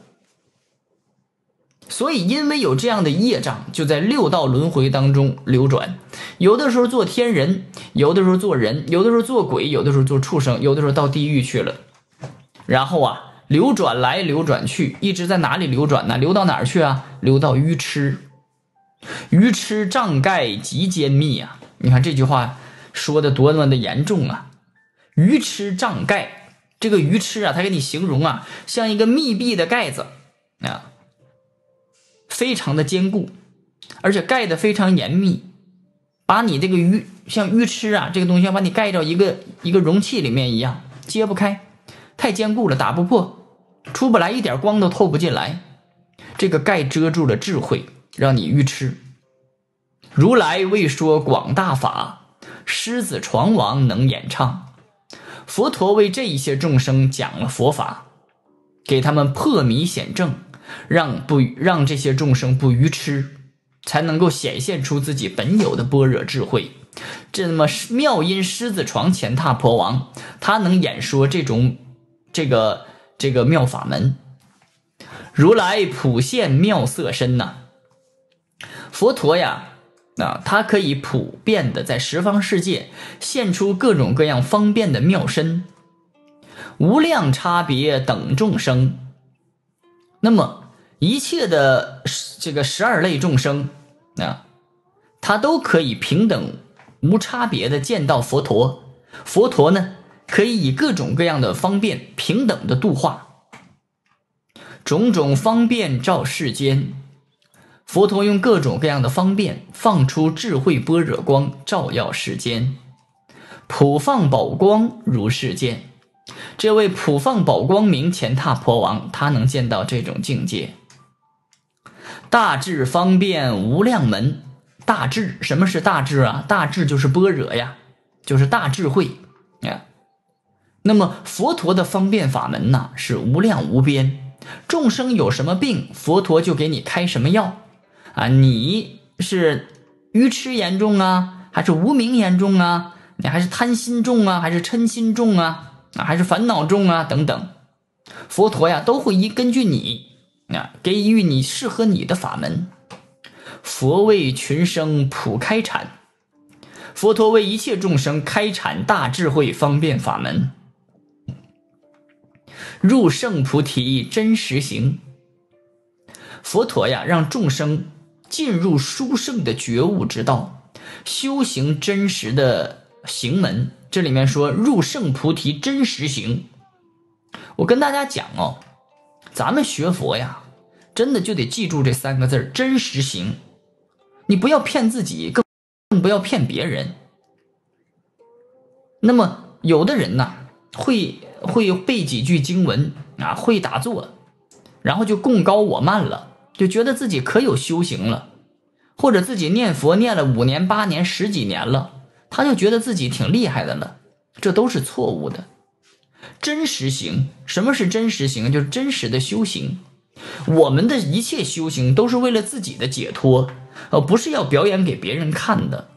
A: 所以，因为有这样的业障，就在六道轮回当中流转。有的时候做天人，有的时候做人，有的时候做鬼，有的时候做畜生，有的时候到地狱去了。然后啊，流转来流转去，一直在哪里流转呢？流到哪儿去啊？流到愚痴，愚痴障盖极坚密啊！你看这句话说的多么的严重啊！愚痴障盖，这个愚痴啊，他给你形容啊，像一个密闭的盖子啊。非常的坚固，而且盖的非常严密，把你这个鱼像鱼翅啊，这个东西要把你盖到一个一个容器里面一样，揭不开，太坚固了，打不破，出不来，一点光都透不进来。这个盖遮住了智慧，让你愚痴。如来未说广大法，狮子床王能演唱。佛陀为这一些众生讲了佛法，给他们破迷显正。让不让这些众生不愚痴，才能够显现出自己本有的般若智慧。这么妙音狮子床前踏婆王，他能演说这种这个这个妙法门。如来普现妙色身呐，佛陀呀，啊，他可以普遍的在十方世界现出各种各样方便的妙身，无量差别等众生。那么，一切的这个十二类众生啊，他都可以平等无差别的见到佛陀。佛陀呢，可以以各种各样的方便平等的度化，种种方便照世间。佛陀用各种各样的方便放出智慧般若光，照耀世间，普放宝光如世间。这位普放宝光明前踏婆王，他能见到这种境界。大智方便无量门，大智什么是大智啊？大智就是般若呀，就是大智慧呀。那么佛陀的方便法门呢，是无量无边。众生有什么病，佛陀就给你开什么药啊？你是愚痴严重啊，还是无明严重啊？你还是贪心重啊，还是嗔心重啊？啊，还是烦恼重啊，等等，佛陀呀都会依根据你啊，给予你适合你的法门。佛为群生普开阐，佛陀为一切众生开阐大智慧方便法门，入圣菩提真实行。佛陀呀，让众生进入殊胜的觉悟之道，修行真实的行门。这里面说入圣菩提真实行，我跟大家讲哦，咱们学佛呀，真的就得记住这三个字真实行。你不要骗自己，更更不要骗别人。那么有的人呢，会会背几句经文啊，会打坐，然后就贡高我慢了，就觉得自己可有修行了，或者自己念佛念了五年、八年、十几年了。他就觉得自己挺厉害的了，这都是错误的。真实行，什么是真实行？就是真实的修行。我们的一切修行都是为了自己的解脱，呃，不是要表演给别人看的。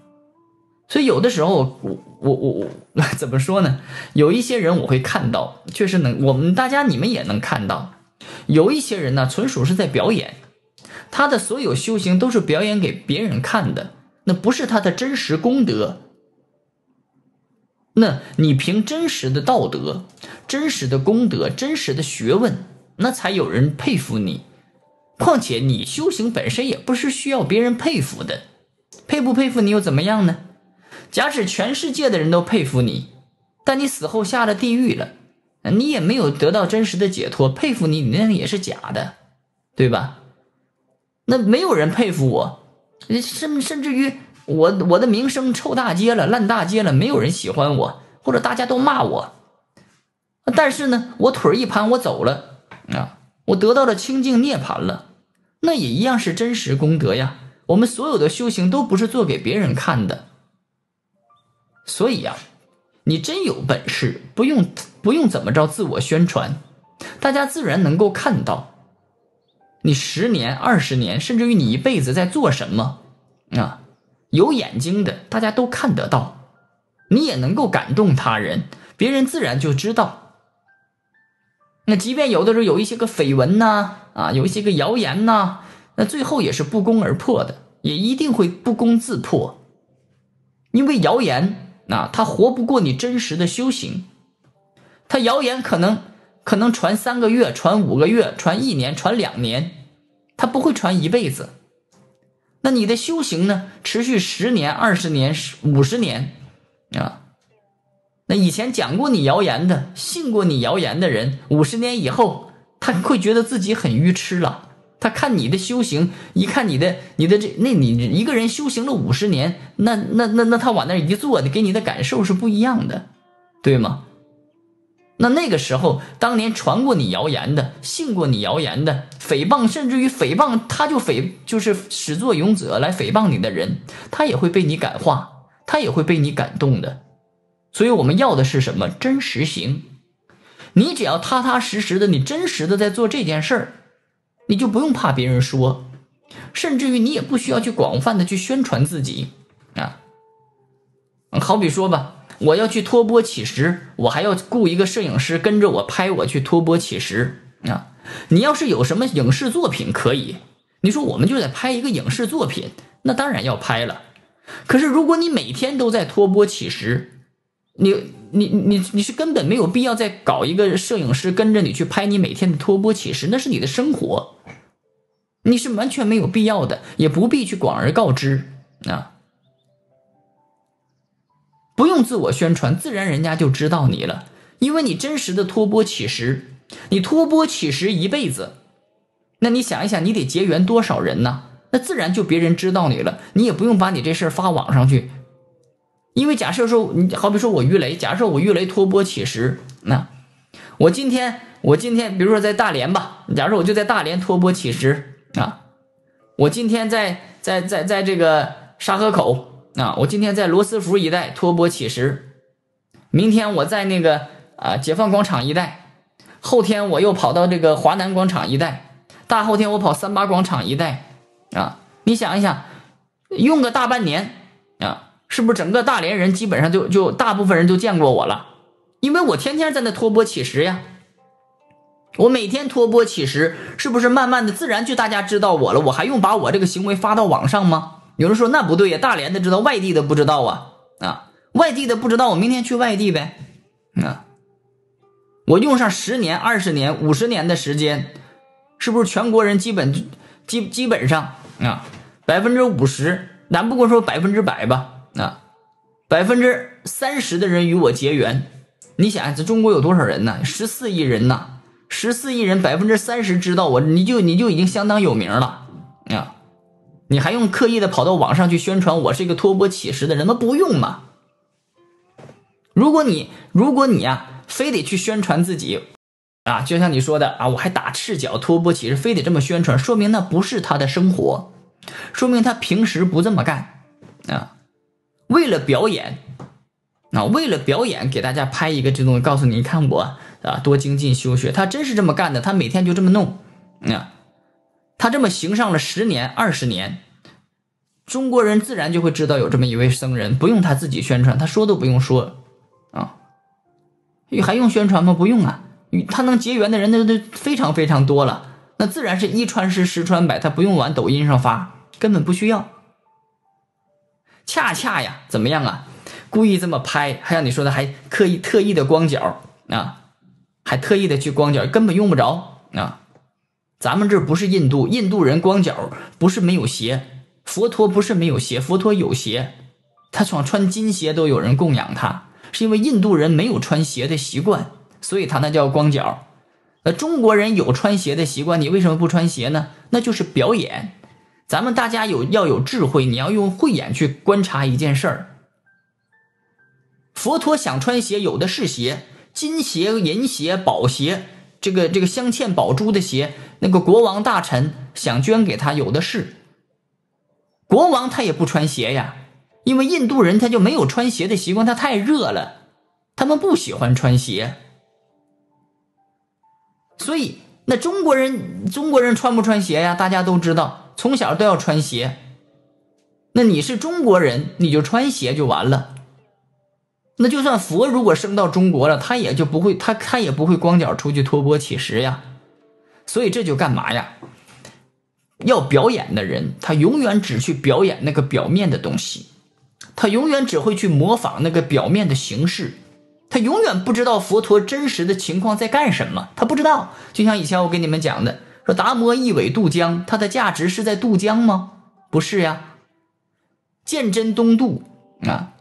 A: 所以有的时候，我我我我 <laughs> 怎么说呢？有一些人我会看到，确实能，我们大家你们也能看到，有一些人呢，纯属是在表演，他的所有修行都是表演给别人看的，那不是他的真实功德。那你凭真实的道德、真实的功德、真实的学问，那才有人佩服你。况且你修行本身也不是需要别人佩服的，佩不佩服你又怎么样呢？假使全世界的人都佩服你，但你死后下了地狱了，你也没有得到真实的解脱，佩服你，你那也是假的，对吧？那没有人佩服我，甚甚至于。我我的名声臭大街了，烂大街了，没有人喜欢我，或者大家都骂我。但是呢，我腿一盘，我走了啊，我得到了清净涅槃了，那也一样是真实功德呀。我们所有的修行都不是做给别人看的，所以呀，你真有本事，不用不用怎么着自我宣传，大家自然能够看到你十年、二十年，甚至于你一辈子在做什么啊。有眼睛的，大家都看得到，你也能够感动他人，别人自然就知道。那即便有的时候有一些个绯闻呐，啊，有一些个谣言呐，那最后也是不攻而破的，也一定会不攻自破，因为谣言啊，它活不过你真实的修行，它谣言可能可能传三个月，传五个月，传一年，传两年，他不会传一辈子。那你的修行呢？持续十年、二十年、五十年，啊，那以前讲过你谣言的、信过你谣言的人，五十年以后，他会觉得自己很愚痴了。他看你的修行，一看你的、你的这，那你一个人修行了五十年，那那那那他往那一坐，给你的感受是不一样的，对吗？那那个时候，当年传过你谣言的、信过你谣言的、诽谤，甚至于诽谤，他就诽就是始作俑者来诽谤你的人，他也会被你感化，他也会被你感动的。所以我们要的是什么？真实行。你只要踏踏实实的，你真实的在做这件事儿，你就不用怕别人说，甚至于你也不需要去广泛的去宣传自己啊。好比说吧。我要去托钵乞食，我还要雇一个摄影师跟着我拍我去托钵乞食啊！你要是有什么影视作品可以，你说我们就得拍一个影视作品，那当然要拍了。可是如果你每天都在托钵乞食，你你你你是根本没有必要再搞一个摄影师跟着你去拍你每天的托钵乞食，那是你的生活，你是完全没有必要的，也不必去广而告之啊。不用自我宣传，自然人家就知道你了，因为你真实的托钵乞食，你托钵乞食一辈子，那你想一想，你得结缘多少人呢？那自然就别人知道你了，你也不用把你这事儿发网上去，因为假设说，你好比说我鱼雷，假设我鱼雷托钵乞食，那我今天我今天，比如说在大连吧，假如我就在大连托钵乞食啊，我今天在在在在这个沙河口。啊，我今天在罗斯福一带托钵乞食，明天我在那个啊解放广场一带，后天我又跑到这个华南广场一带，大后天我跑三八广场一带，啊，你想一想，用个大半年啊，是不是整个大连人基本上就就大部分人都见过我了？因为我天天在那托钵乞食呀，我每天托钵乞食，是不是慢慢的自然就大家知道我了？我还用把我这个行为发到网上吗？有人说那不对呀，大连的知道，外地的不知道啊啊！外地的不知道，我明天去外地呗啊！我用上十年、二十年、五十年的时间，是不是全国人基本基基本上啊百分之五十，咱不光说百分之百吧啊，百分之三十的人与我结缘。你想，这中国有多少人呢？十四亿人呐，十四亿人百分之三十知道我，你就你就已经相当有名了啊！你还用刻意的跑到网上去宣传我是一个托钵乞食的人吗？不用嘛。如果你如果你呀非得去宣传自己，啊，就像你说的啊，我还打赤脚托钵乞食，非得这么宣传，说明那不是他的生活，说明他平时不这么干啊。为了表演，啊，为了表演给大家拍一个这东西，告诉你看我啊多精进修学，他真是这么干的，他每天就这么弄啊。他这么行上了十年、二十年，中国人自然就会知道有这么一位僧人，不用他自己宣传，他说都不用说，啊，还用宣传吗？不用啊，他能结缘的人那都非常非常多了，那自然是一传十，十传百，他不用往抖音上发，根本不需要。恰恰呀，怎么样啊？故意这么拍，还像你说的，还刻意特意的光脚啊，还特意的去光脚，根本用不着啊。咱们这不是印度，印度人光脚不是没有鞋，佛陀不是没有鞋，佛陀有鞋，他想穿金鞋都有人供养他，是因为印度人没有穿鞋的习惯，所以他那叫光脚。那中国人有穿鞋的习惯，你为什么不穿鞋呢？那就是表演。咱们大家有要有智慧，你要用慧眼去观察一件事儿。佛陀想穿鞋，有的是鞋，金鞋、银鞋、宝鞋。这个这个镶嵌宝珠的鞋，那个国王大臣想捐给他，有的是。国王他也不穿鞋呀，因为印度人他就没有穿鞋的习惯，他太热了，他们不喜欢穿鞋。所以，那中国人中国人穿不穿鞋呀？大家都知道，从小都要穿鞋。那你是中国人，你就穿鞋就完了。那就算佛如果升到中国了，他也就不会，他他也不会光脚出去托钵乞食呀。所以这就干嘛呀？要表演的人，他永远只去表演那个表面的东西，他永远只会去模仿那个表面的形式，他永远不知道佛陀真实的情况在干什么，他不知道。就像以前我跟你们讲的，说达摩一苇渡江，它的价值是在渡江吗？不是呀。鉴真东渡啊，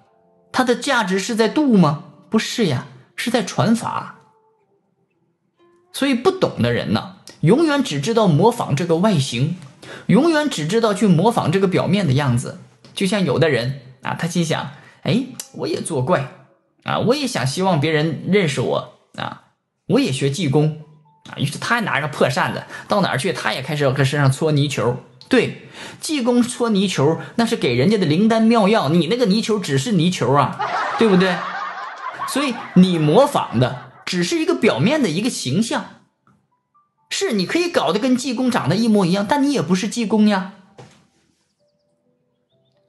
A: 它的价值是在度吗？不是呀，是在传法。所以不懂的人呢，永远只知道模仿这个外形。永远只知道去模仿这个表面的样子，就像有的人啊，他心想：哎，我也作怪啊，我也想希望别人认识我啊，我也学济公啊。于是他还拿着破扇子到哪儿去，他也开始要搁身上搓泥球。对，济公搓泥球那是给人家的灵丹妙药，你那个泥球只是泥球啊，对不对？所以你模仿的只是一个表面的一个形象。是，你可以搞得跟济公长得一模一样，但你也不是济公呀。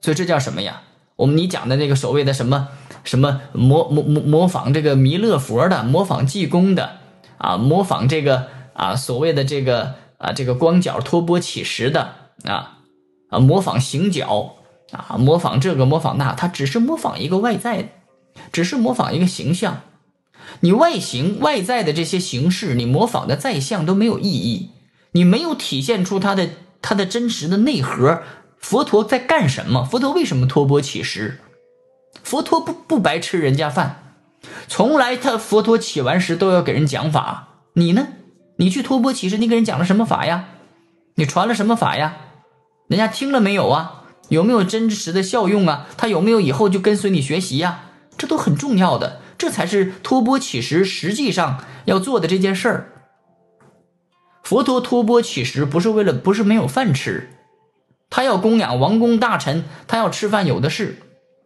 A: 所以这叫什么呀？我们你讲的那个所谓的什么什么模模模模仿这个弥勒佛的，模仿济公的啊，模仿这个啊所谓的这个啊这个光脚托钵乞食的啊啊模仿行脚啊模仿这个模仿那，他只是模仿一个外在，只是模仿一个形象。你外形外在的这些形式，你模仿的再像都没有意义，你没有体现出它的它的真实的内核。佛陀在干什么？佛陀为什么托钵乞食？佛陀不不白吃人家饭，从来他佛陀乞完食都要给人讲法。你呢？你去托钵乞食，你给人讲了什么法呀？你传了什么法呀？人家听了没有啊？有没有真实的效用啊？他有没有以后就跟随你学习呀？这都很重要的。这才是托钵乞食实际上要做的这件事儿。佛陀托钵乞食不是为了，不是没有饭吃，他要供养王公大臣，他要吃饭有的是，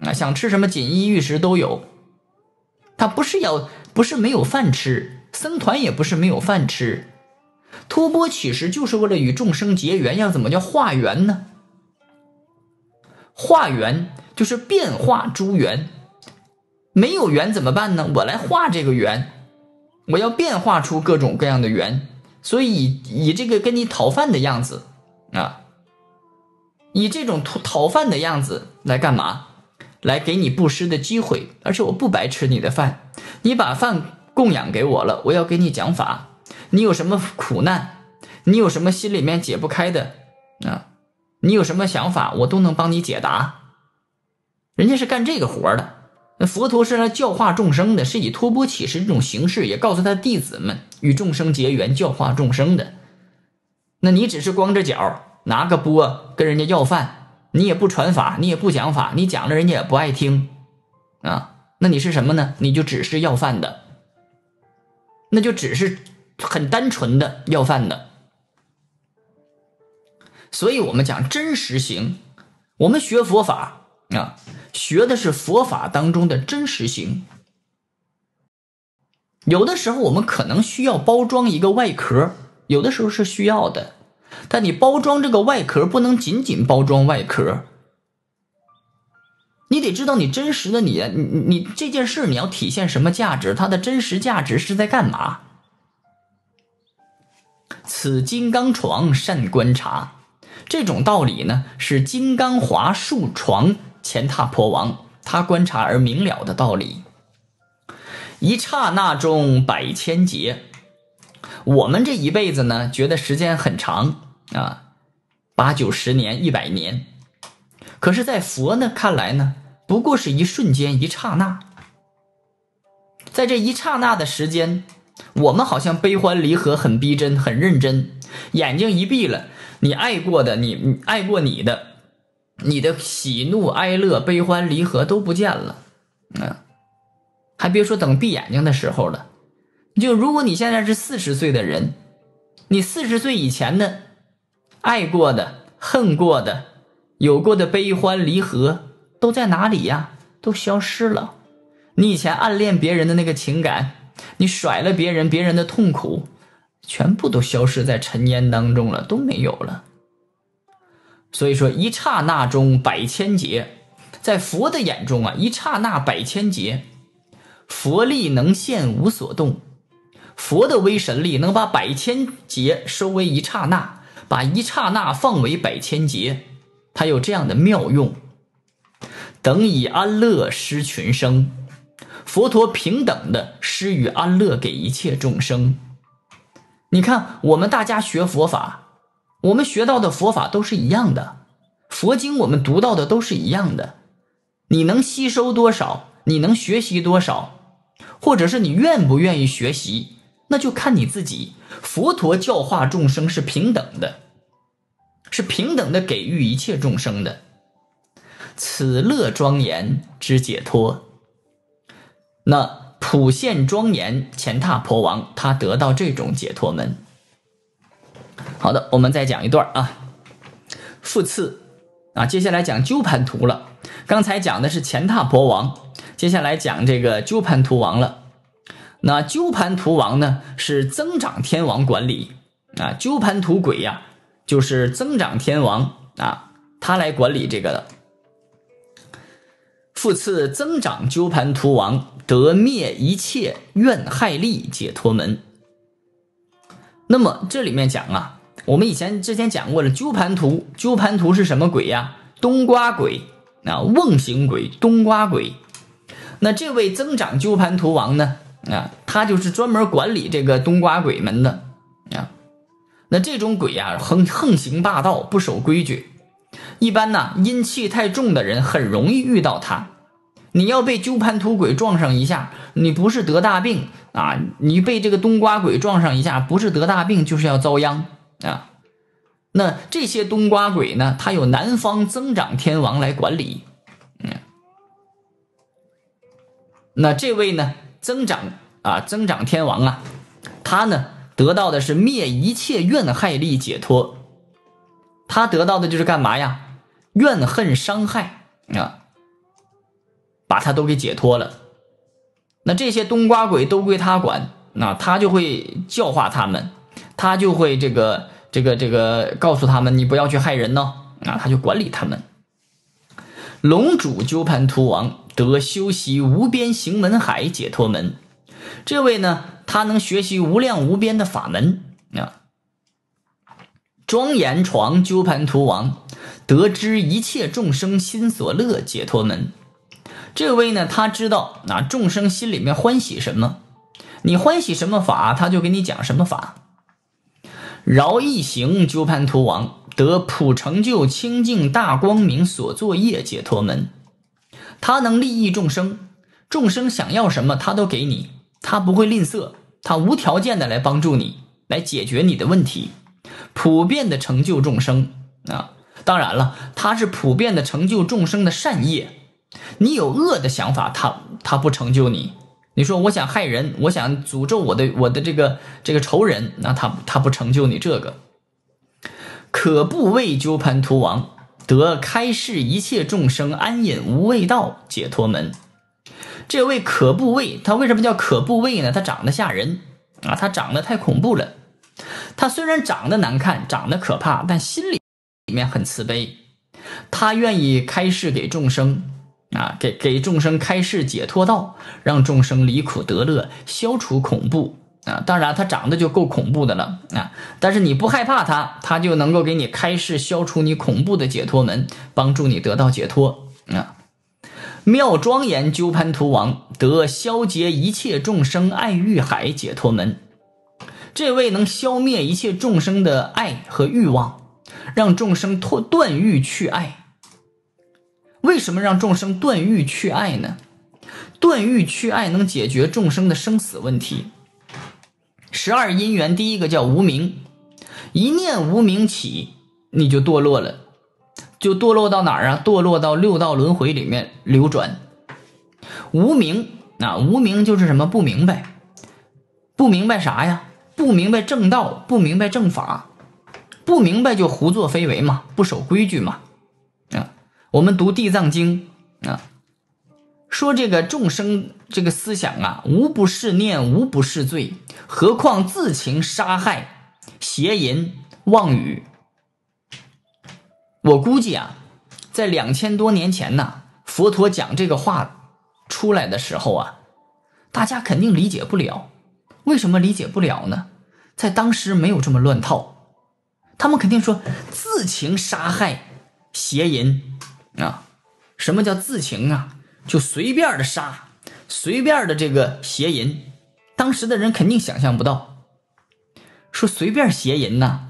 A: 啊，想吃什么锦衣玉食都有。他不是要，不是没有饭吃，僧团也不是没有饭吃，托钵乞食就是为了与众生结缘，要怎么叫化缘呢？化缘就是变化诸缘。没有缘怎么办呢？我来化这个缘，我要变化出各种各样的缘，所以以以这个跟你讨饭的样子啊，以这种讨讨饭的样子来干嘛？来给你布施的机会，而且我不白吃你的饭，你把饭供养给我了，我要给你讲法，你有什么苦难，你有什么心里面解不开的啊，你有什么想法，我都能帮你解答。人家是干这个活的。那佛陀是来教化众生的，是以托钵乞食这种形式，也告诉他弟子们与众生结缘、教化众生的。那你只是光着脚拿个钵跟人家要饭，你也不传法，你也不讲法，你讲了人家也不爱听啊。那你是什么呢？你就只是要饭的，那就只是很单纯的要饭的。所以我们讲真实行，我们学佛法啊。学的是佛法当中的真实性。有的时候我们可能需要包装一个外壳，有的时候是需要的，但你包装这个外壳不能仅仅包装外壳，你得知道你真实的你，你你这件事你要体现什么价值，它的真实价值是在干嘛？此金刚床善观察，这种道理呢是金刚华树床。前踏婆王，他观察而明了的道理，一刹那中百千劫。我们这一辈子呢，觉得时间很长啊，八九十年、一百年。可是，在佛呢看来呢，不过是一瞬间、一刹那。在这一刹那的时间，我们好像悲欢离合很逼真、很认真，眼睛一闭了，你爱过的，你爱过你的。你的喜怒哀乐、悲欢离合都不见了，嗯，还别说等闭眼睛的时候了。就如果你现在是四十岁的人，你四十岁以前的爱过的、恨过的、有过的悲欢离合都在哪里呀？都消失了。你以前暗恋别人的那个情感，你甩了别人，别人的痛苦，全部都消失在尘烟当中了，都没有了。所以说，一刹那中百千劫，在佛的眼中啊，一刹那百千劫，佛力能现无所动，佛的威神力能把百千劫收为一刹那，把一刹那放为百千劫，它有这样的妙用。等以安乐施群生，佛陀平等的施与安乐给一切众生。你看，我们大家学佛法。我们学到的佛法都是一样的，佛经我们读到的都是一样的。你能吸收多少，你能学习多少，或者是你愿不愿意学习，那就看你自己。佛陀教化众生是平等的，是平等的给予一切众生的。此乐庄严之解脱。那普现庄严前踏婆王，他得到这种解脱门。好的，我们再讲一段啊。复次啊，接下来讲鸠盘图了。刚才讲的是前踏婆王，接下来讲这个鸠盘图王了。那鸠盘图王呢，是增长天王管理啊。鸠盘图鬼呀，就是增长天王啊，他来管理这个的。复次，增长鸠盘图王得灭一切怨害力解脱门。那么这里面讲啊，我们以前之前讲过了，鸠盘图，鸠盘图是什么鬼呀？冬瓜鬼啊，瓮形鬼，冬瓜鬼。那这位增长鸠盘图王呢？啊，他就是专门管理这个冬瓜鬼们的啊。那这种鬼呀，横横行霸道，不守规矩。一般呢，阴气太重的人很容易遇到他。你要被鸠盘土鬼撞上一下，你不是得大病啊！你被这个冬瓜鬼撞上一下，不是得大病，就是要遭殃啊！那这些冬瓜鬼呢？他有南方增长天王来管理，嗯，那这位呢，增长啊，增长天王啊，他呢得到的是灭一切怨害力解脱，他得到的就是干嘛呀？怨恨伤害啊！把他都给解脱了，那这些冬瓜鬼都归他管，那他就会教化他们，他就会这个这个这个告诉他们，你不要去害人呢，啊，他就管理他们。龙主鸠盘图王得修习无边行门海解脱门，这位呢，他能学习无量无边的法门啊。庄严床鸠盘图王得知一切众生心所乐解脱门。这位呢，他知道啊，众生心里面欢喜什么，你欢喜什么法，他就给你讲什么法。饶一行鸠盘图王得普成就清净大光明所作业解脱门，他能利益众生，众生想要什么，他都给你，他不会吝啬，他无条件的来帮助你，来解决你的问题，普遍的成就众生啊。当然了，他是普遍的成就众生的善业。你有恶的想法，他他不成就你。你说我想害人，我想诅咒我的我的这个这个仇人，那他他不成就你这个。可怖畏鸠盘图王得开示一切众生安隐无畏道解脱门。这位可怖畏，他为什么叫可怖畏呢？他长得吓人啊，他长得太恐怖了。他虽然长得难看，长得可怕，但心里里面很慈悲，他愿意开示给众生。啊，给给众生开示解脱道，让众生离苦得乐，消除恐怖啊！当然，他长得就够恐怖的了啊！但是你不害怕他，他就能够给你开示，消除你恐怖的解脱门，帮助你得到解脱啊！妙庄严鸠盘图王得消结一切众生爱欲海解脱门，这位能消灭一切众生的爱和欲望，让众生脱断欲去爱。为什么让众生断欲去爱呢？断欲去爱能解决众生的生死问题。十二因缘第一个叫无名，一念无名起，你就堕落了，就堕落到哪儿啊？堕落到六道轮回里面流转。无名啊，无名就是什么？不明白，不明白啥呀？不明白正道，不明白正法，不明白就胡作非为嘛，不守规矩嘛。我们读《地藏经》啊，说这个众生这个思想啊，无不是念，无不是罪，何况自情杀害、邪淫、妄语。我估计啊，在两千多年前呢，佛陀讲这个话出来的时候啊，大家肯定理解不了。为什么理解不了呢？在当时没有这么乱套，他们肯定说自情杀害、邪淫啊。什么叫自情啊？就随便的杀，随便的这个邪淫，当时的人肯定想象不到。说随便邪淫呐，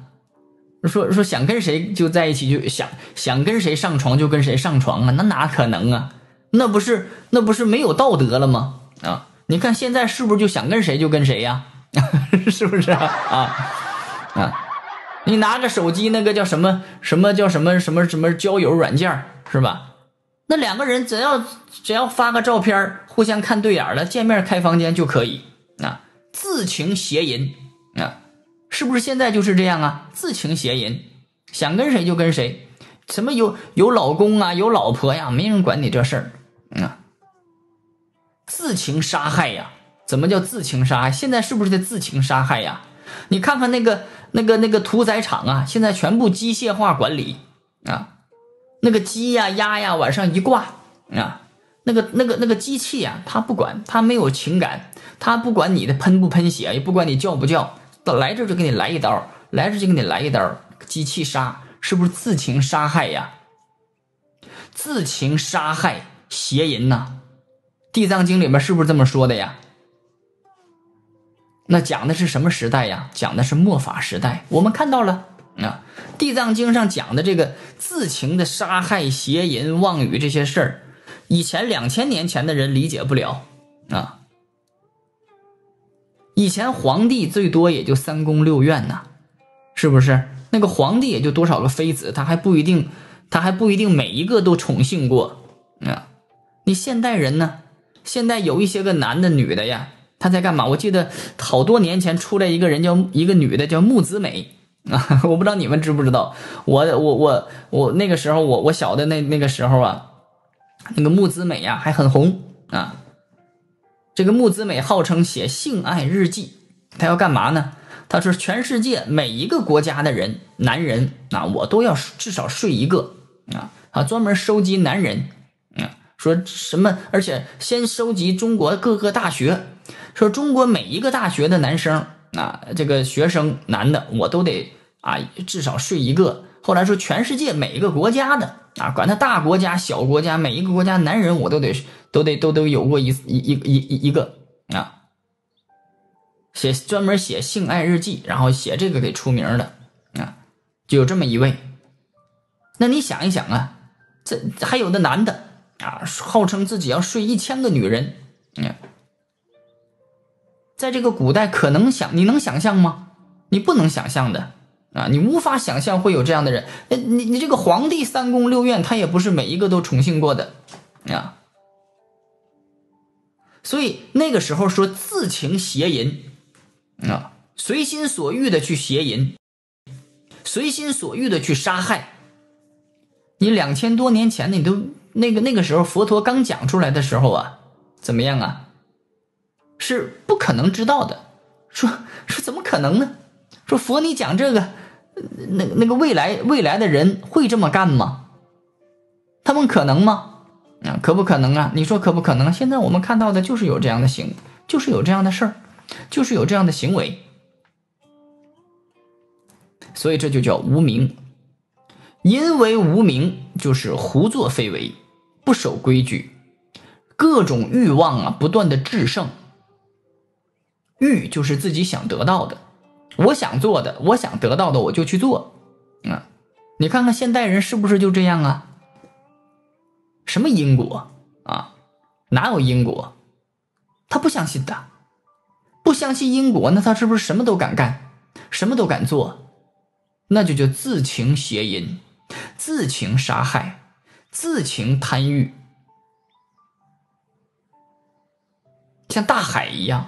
A: 说说想跟谁就在一起，就想想跟谁上床就跟谁上床啊，那哪可能啊？那不是那不是没有道德了吗？啊，你看现在是不是就想跟谁就跟谁呀？<laughs> 是不是啊？啊啊！你拿个手机，那个叫什么什么叫什么什么什么交友软件是吧？那两个人只要只要发个照片，互相看对眼了，见面开房间就可以啊，自情邪淫啊，是不是现在就是这样啊？自情邪淫，想跟谁就跟谁，什么有有老公啊，有老婆呀，没人管你这事儿啊。自情杀害呀？怎么叫自情杀害？现在是不是在自情杀害呀？你看看那个那个那个屠宰场啊，现在全部机械化管理啊。那个鸡呀、鸭呀，往上一挂啊，那个、那个、那个机器呀，它不管，它没有情感，它不管你的喷不喷血，也不管你叫不叫，到来这就给你来一刀，来这就给你来一刀，机器杀，是不是自情杀害呀？自情杀害，邪淫呐，《地藏经》里面是不是这么说的呀？那讲的是什么时代呀？讲的是末法时代，我们看到了。啊，《地藏经》上讲的这个自情的杀害、邪淫、妄语这些事儿，以前两千年前的人理解不了啊。以前皇帝最多也就三宫六院呐，是不是？那个皇帝也就多少个妃子，他还不一定，他还不一定每一个都宠幸过啊。你现代人呢？现在有一些个男的、女的呀，他在干嘛？我记得好多年前出来一个人叫一个女的叫木子美。啊，<laughs> 我不知道你们知不知道，我我我我那个时候，我我小的那那个时候啊，那个木子美呀还很红啊。这个木子美号称写性爱日记，他要干嘛呢？他说全世界每一个国家的人，男人啊，我都要至少睡一个啊啊，专门收集男人啊，说什么？而且先收集中国各个大学，说中国每一个大学的男生。啊，这个学生男的我都得啊，至少睡一个。后来说全世界每一个国家的啊，管他大国家小国家，每一个国家男人我都得都得都都有过一一一一一个啊，写专门写性爱日记，然后写这个给出名的啊，就有这么一位。那你想一想啊，这还有的男的啊，号称自己要睡一千个女人，嗯。在这个古代，可能想你能想象吗？你不能想象的啊！你无法想象会有这样的人。你你这个皇帝三宫六院，他也不是每一个都宠幸过的啊。所以那个时候说自情邪淫啊，随心所欲的去邪淫，随心所欲的去杀害。你两千多年前，你都那个那个时候佛陀刚讲出来的时候啊，怎么样啊？是不可能知道的，说说怎么可能呢？说佛你讲这个，那那个未来未来的人会这么干吗？他们可能吗？啊，可不可能啊？你说可不可能？现在我们看到的就是有这样的行，就是有这样的事儿，就是有这样的行为，所以这就叫无名。因为无名，就是胡作非为，不守规矩，各种欲望啊，不断的制胜。欲就是自己想得到的，我想做的，我想得到的，我就去做。啊，你看看现代人是不是就这样啊？什么因果啊？哪有因果？他不相信的，不相信因果，那他是不是什么都敢干，什么都敢做？那就叫自情邪淫，自情杀害，自情贪欲，像大海一样。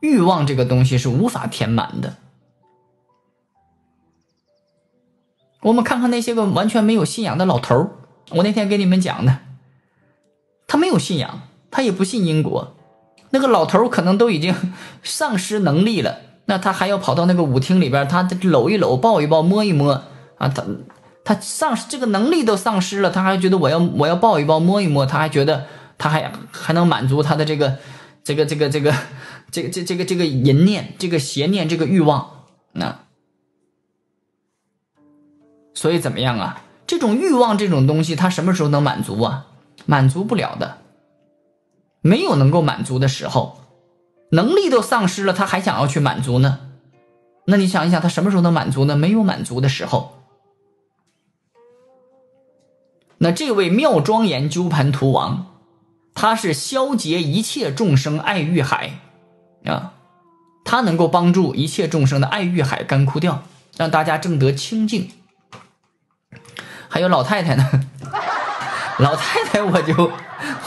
A: 欲望这个东西是无法填满的。我们看看那些个完全没有信仰的老头，我那天给你们讲的，他没有信仰他也不信因果。那个老头可能都已经丧失能力了，那他还要跑到那个舞厅里边，他搂一搂、抱一抱、摸一摸啊，他他丧失这个能力都丧失了，他还觉得我要我要抱一抱、摸一摸，他还觉得他还还能满足他的这个这个这个这个这个这这个这个淫念、这个邪念、这个欲望，那所以怎么样啊？这种欲望这种东西，他什么时候能满足啊？满足不了的。没有能够满足的时候，能力都丧失了，他还想要去满足呢？那你想一想，他什么时候能满足呢？没有满足的时候。那这位妙庄严鸠盘图王，他是消劫一切众生爱欲海啊，他能够帮助一切众生的爱欲海干枯掉，让大家正得清净。还有老太太呢，<laughs> 老太太我就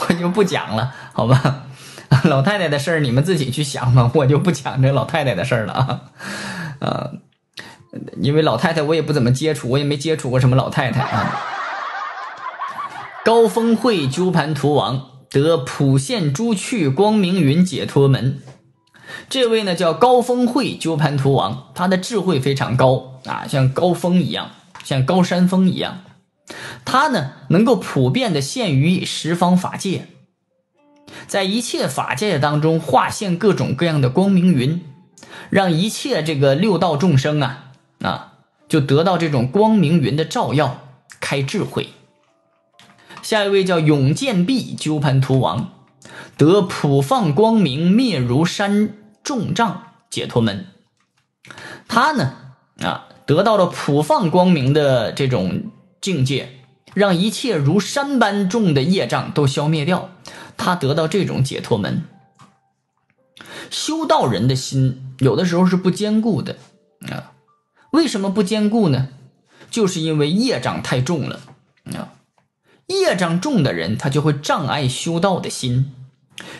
A: 我就不讲了。好吧，<laughs> 老太太的事儿你们自己去想吧，我就不讲这老太太的事儿了啊。啊，因为老太太我也不怎么接触，我也没接触过什么老太太啊。高峰会鸠盘图王得普现诸趣光明云解脱门，这位呢叫高峰会鸠盘图王，他的智慧非常高啊，像高峰一样，像高山峰一样，他呢能够普遍的现于十方法界。在一切法界当中化现各种各样的光明云，让一切这个六道众生啊啊，就得到这种光明云的照耀，开智慧。下一位叫永见壁鸠盘图王，得普放光明灭如山重障解脱门。他呢啊，得到了普放光明的这种境界，让一切如山般重的业障都消灭掉。他得到这种解脱门，修道人的心有的时候是不坚固的啊。为什么不坚固呢？就是因为业障太重了啊。业障重的人，他就会障碍修道的心。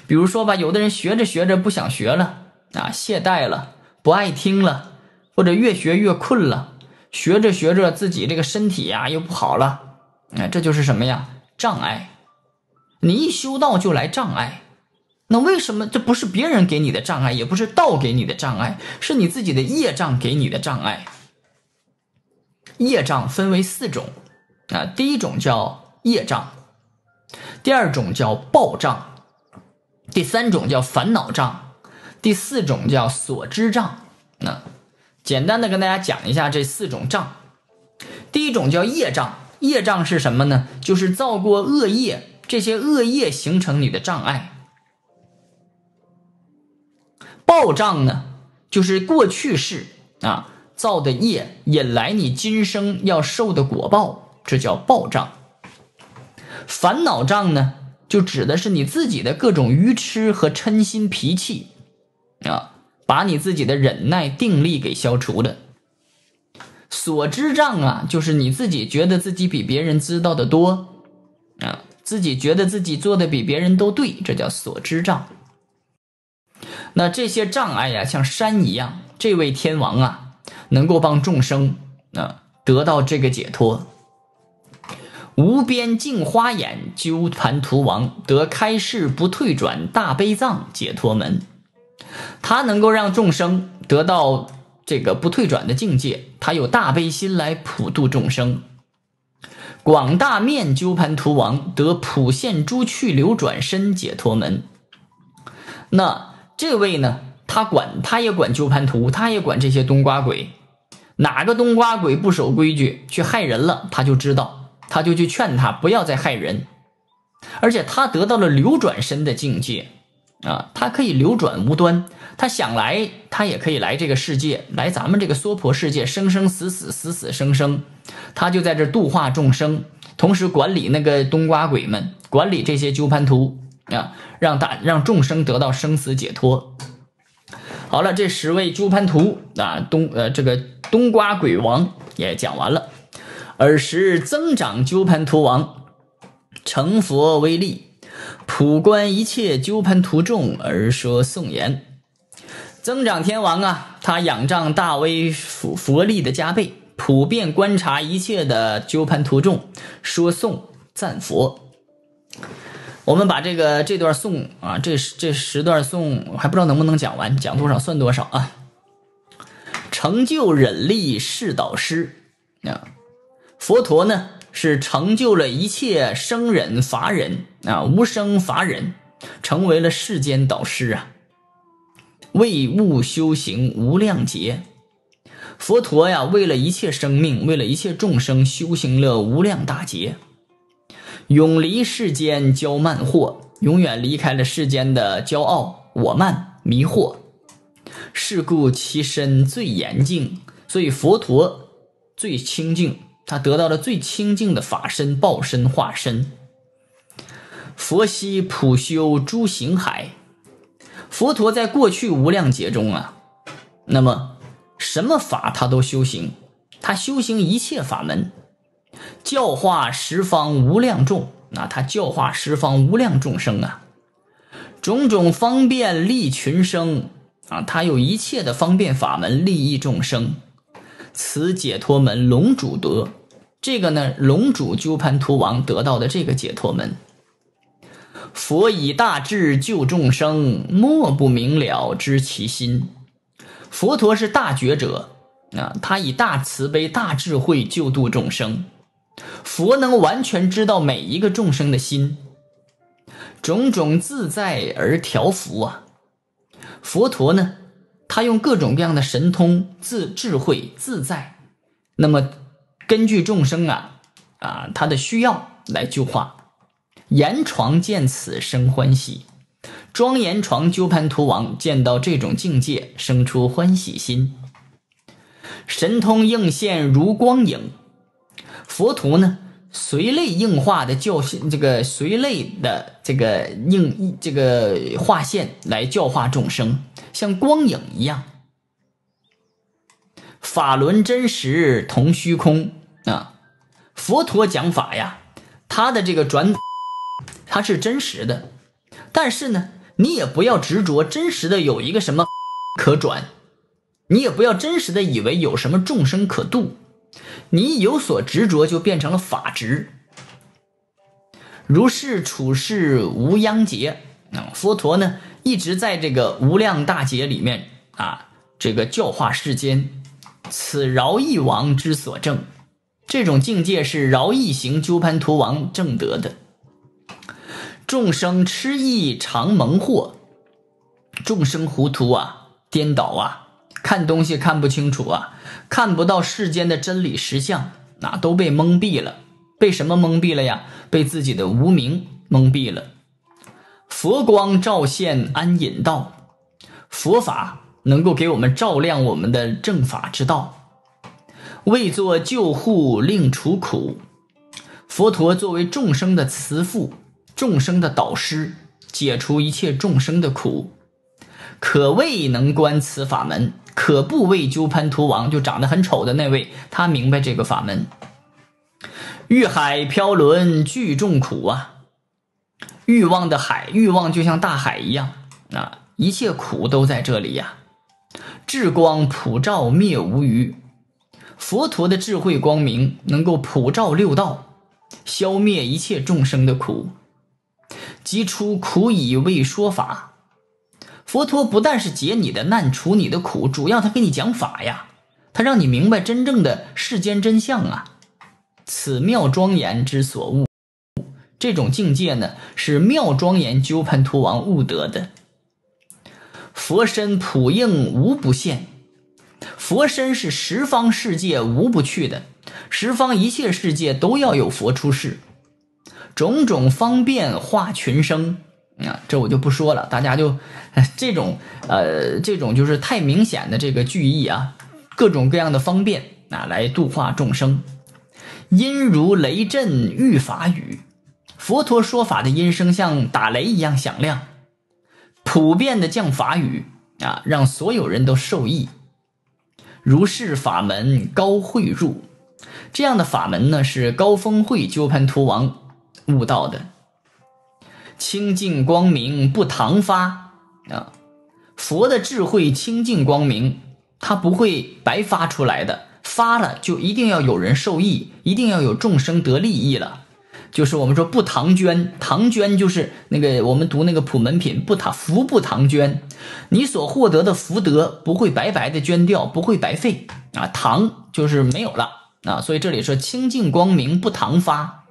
A: 比如说吧，有的人学着学着不想学了啊，懈怠了，不爱听了，或者越学越困了，学着学着自己这个身体呀又不好了，啊，这就是什么呀？障碍。你一修道就来障碍，那为什么这不是别人给你的障碍，也不是道给你的障碍，是你自己的业障给你的障碍？业障分为四种啊，第一种叫业障，第二种叫报障，第三种叫烦恼障，第四种叫所知障。那简单的跟大家讲一下这四种障。第一种叫业障，业障是什么呢？就是造过恶业。这些恶业形成你的障碍，报障呢，就是过去世啊造的业引来你今生要受的果报，这叫报障。烦恼障呢，就指的是你自己的各种愚痴和嗔心脾气啊，把你自己的忍耐定力给消除了。所知障啊，就是你自己觉得自己比别人知道的多啊。自己觉得自己做的比别人都对，这叫所知障。那这些障碍呀，像山一样。这位天王啊，能够帮众生啊得到这个解脱。无边净花眼鸠盘图王得开示不退转大悲藏解脱门，他能够让众生得到这个不退转的境界。他有大悲心来普度众生。广大面鸠盘图王得普现诸趣流转身解脱门。那这位呢？他管，他也管鸠盘图，他也管这些冬瓜鬼。哪个冬瓜鬼不守规矩去害人了，他就知道，他就去劝他不要再害人。而且他得到了流转身的境界啊，他可以流转无端，他想来，他也可以来这个世界，来咱们这个娑婆世界，生生死死，死死生生。他就在这度化众生，同时管理那个冬瓜鬼们，管理这些鸠盘图啊，让大让众生得到生死解脱。好了，这十位鸠盘图啊，冬呃这个冬瓜鬼王也讲完了。尔时增长鸠盘图王成佛威力，普观一切纠盘图众而说颂言：增长天王啊，他仰仗大威佛佛力的加倍。普遍观察一切的纠盘图众，说颂赞佛。我们把这个这段颂啊，这这十段颂还不知道能不能讲完，讲多少算多少啊。成就忍力是导师啊，佛陀呢是成就了一切生忍法忍啊，无生法忍，成为了世间导师啊。为物修行无量劫，佛陀呀，为了一切生命，为了一切众生，修行了无量大劫。永离世间骄慢惑，永远离开了世间的骄傲、我慢、迷惑。是故其身最严净，所以佛陀最清净，他得到了最清净的法身、报身、化身。佛悉普修诸行海，佛陀在过去无量劫中啊，那么什么法他都修行，他修行一切法门。教化十方无量众，那他教化十方无量众生啊，种种方便利群生啊，他有一切的方便法门利益众生。此解脱门龙主得，这个呢，龙主鸠盘荼王得到的这个解脱门。佛以大智救众生，莫不明了知其心。佛陀是大觉者啊，他以大慈悲、大智慧救度众生。佛能完全知道每一个众生的心，种种自在而调伏啊！佛陀呢，他用各种各样的神通、自智慧、自在，那么根据众生啊啊他的需要来救化。严床见此生欢喜，庄严床鸠盘荼王见到这种境界，生出欢喜心，神通应现如光影。佛陀呢，随类应化的教，这个随类的这个应这个化现来教化众生，像光影一样。法轮真实同虚空啊，佛陀讲法呀，他的这个转，他是真实的，但是呢，你也不要执着真实的有一个什么可转，你也不要真实的以为有什么众生可度。你有所执着，就变成了法执。如是处世无央劫啊，佛陀呢一直在这个无量大劫里面啊，这个教化世间。此饶益王之所证，这种境界是饶益行鸠盘荼王证得的。众生痴意常蒙惑，众生糊涂啊，颠倒啊，看东西看不清楚啊。看不到世间的真理实相，那都被蒙蔽了。被什么蒙蔽了呀？被自己的无名蒙蔽了。佛光照现安隐道，佛法能够给我们照亮我们的正法之道，为作救护令除苦。佛陀作为众生的慈父，众生的导师，解除一切众生的苦，可谓能观此法门。可不为鸠盘荼王，就长得很丑的那位，他明白这个法门。欲海飘沦聚众苦啊，欲望的海，欲望就像大海一样啊，一切苦都在这里呀。智光普照灭无余，佛陀的智慧光明能够普照六道，消灭一切众生的苦，即出苦以为说法。佛陀不但是解你的难、除你的苦，主要他给你讲法呀，他让你明白真正的世间真相啊。此妙庄严之所悟，这种境界呢，是妙庄严鸠盘荼王悟得的。佛身普应无不现，佛身是十方世界无不去的，十方一切世界都要有佛出世，种种方便化群生。啊，这我就不说了，大家就这种呃，这种就是太明显的这个句意啊，各种各样的方便啊，来度化众生。音如雷震欲法语，佛陀说法的音声像打雷一样响亮，普遍的降法语啊，让所有人都受益。如是法门高慧入，这样的法门呢，是高峰会鸠盘陀王悟道的。清净光明不唐发啊！佛的智慧清净光明，它不会白发出来的，发了就一定要有人受益，一定要有众生得利益了。就是我们说不唐捐，唐捐就是那个我们读那个普门品不唐福不唐捐，你所获得的福德不会白白的捐掉，不会白费啊，唐就是没有了啊，所以这里说清净光明不唐发，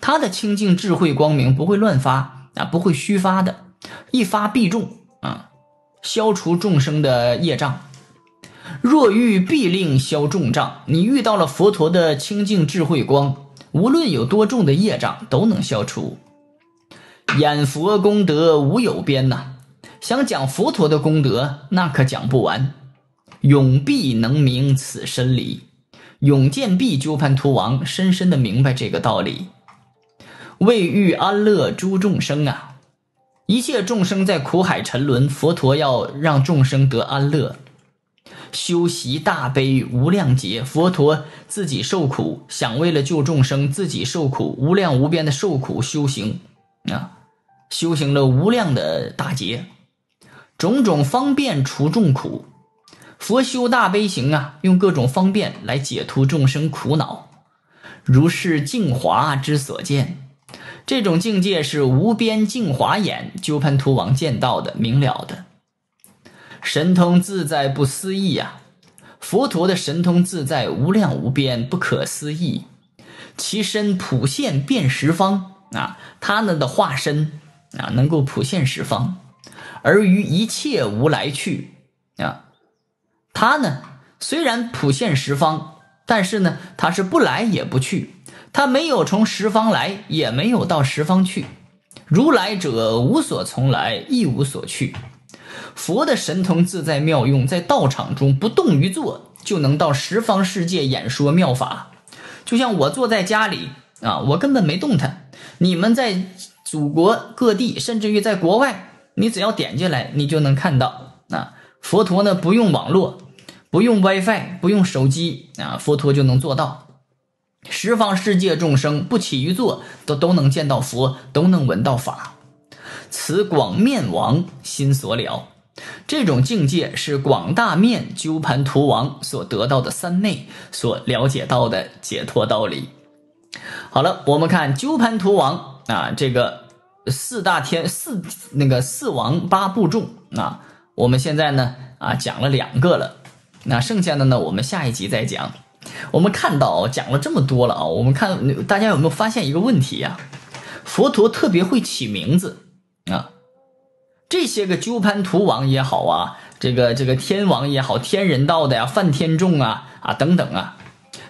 A: 他的清净智慧光明不会乱发啊，不会虚发的，一发必中啊，消除众生的业障。若遇必令消重障，你遇到了佛陀的清净智慧光。无论有多重的业障，都能消除。演佛功德无有边呐！想讲佛陀的功德，那可讲不完。永必能明此深理，永见必鸠盘荼王深深的明白这个道理。为欲安乐诸众生啊！一切众生在苦海沉沦，佛陀要让众生得安乐。修习大悲无量劫，佛陀自己受苦，想为了救众生，自己受苦，无量无边的受苦修行啊，修行了无量的大劫，种种方便除众苦。佛修大悲行啊，用各种方便来解脱众生苦恼，如是净华之所见，这种境界是无边净华眼鸠盘荼王见到的明了的。神通自在不思议呀！佛陀的神通自在无量无边不可思议，其身普现遍十方啊！他呢的化身啊，能够普现十方，而于一切无来去啊！他呢虽然普现十方，但是呢他是不来也不去，他没有从十方来，也没有到十方去。如来者无所从来，亦无所去。佛的神通自在妙用，在道场中不动于坐，就能到十方世界演说妙法。就像我坐在家里啊，我根本没动弹。你们在祖国各地，甚至于在国外，你只要点进来，你就能看到啊。佛陀呢，不用网络，不用 WiFi，不用手机啊，佛陀就能做到。十方世界众生不起于坐，都都能见到佛，都能闻到法。此广面王心所了。这种境界是广大面鸠盘荼王所得到的三昧所了解到的解脱道理。好了，我们看鸠盘荼王啊，这个四大天四那个四王八部众啊，我们现在呢啊讲了两个了，那剩下的呢我们下一集再讲。我们看到讲了这么多了啊，我们看大家有没有发现一个问题呀？佛陀特别会起名字啊。这些个鸠盘荼王也好啊，这个这个天王也好，天人道的呀，梵天众啊啊等等啊，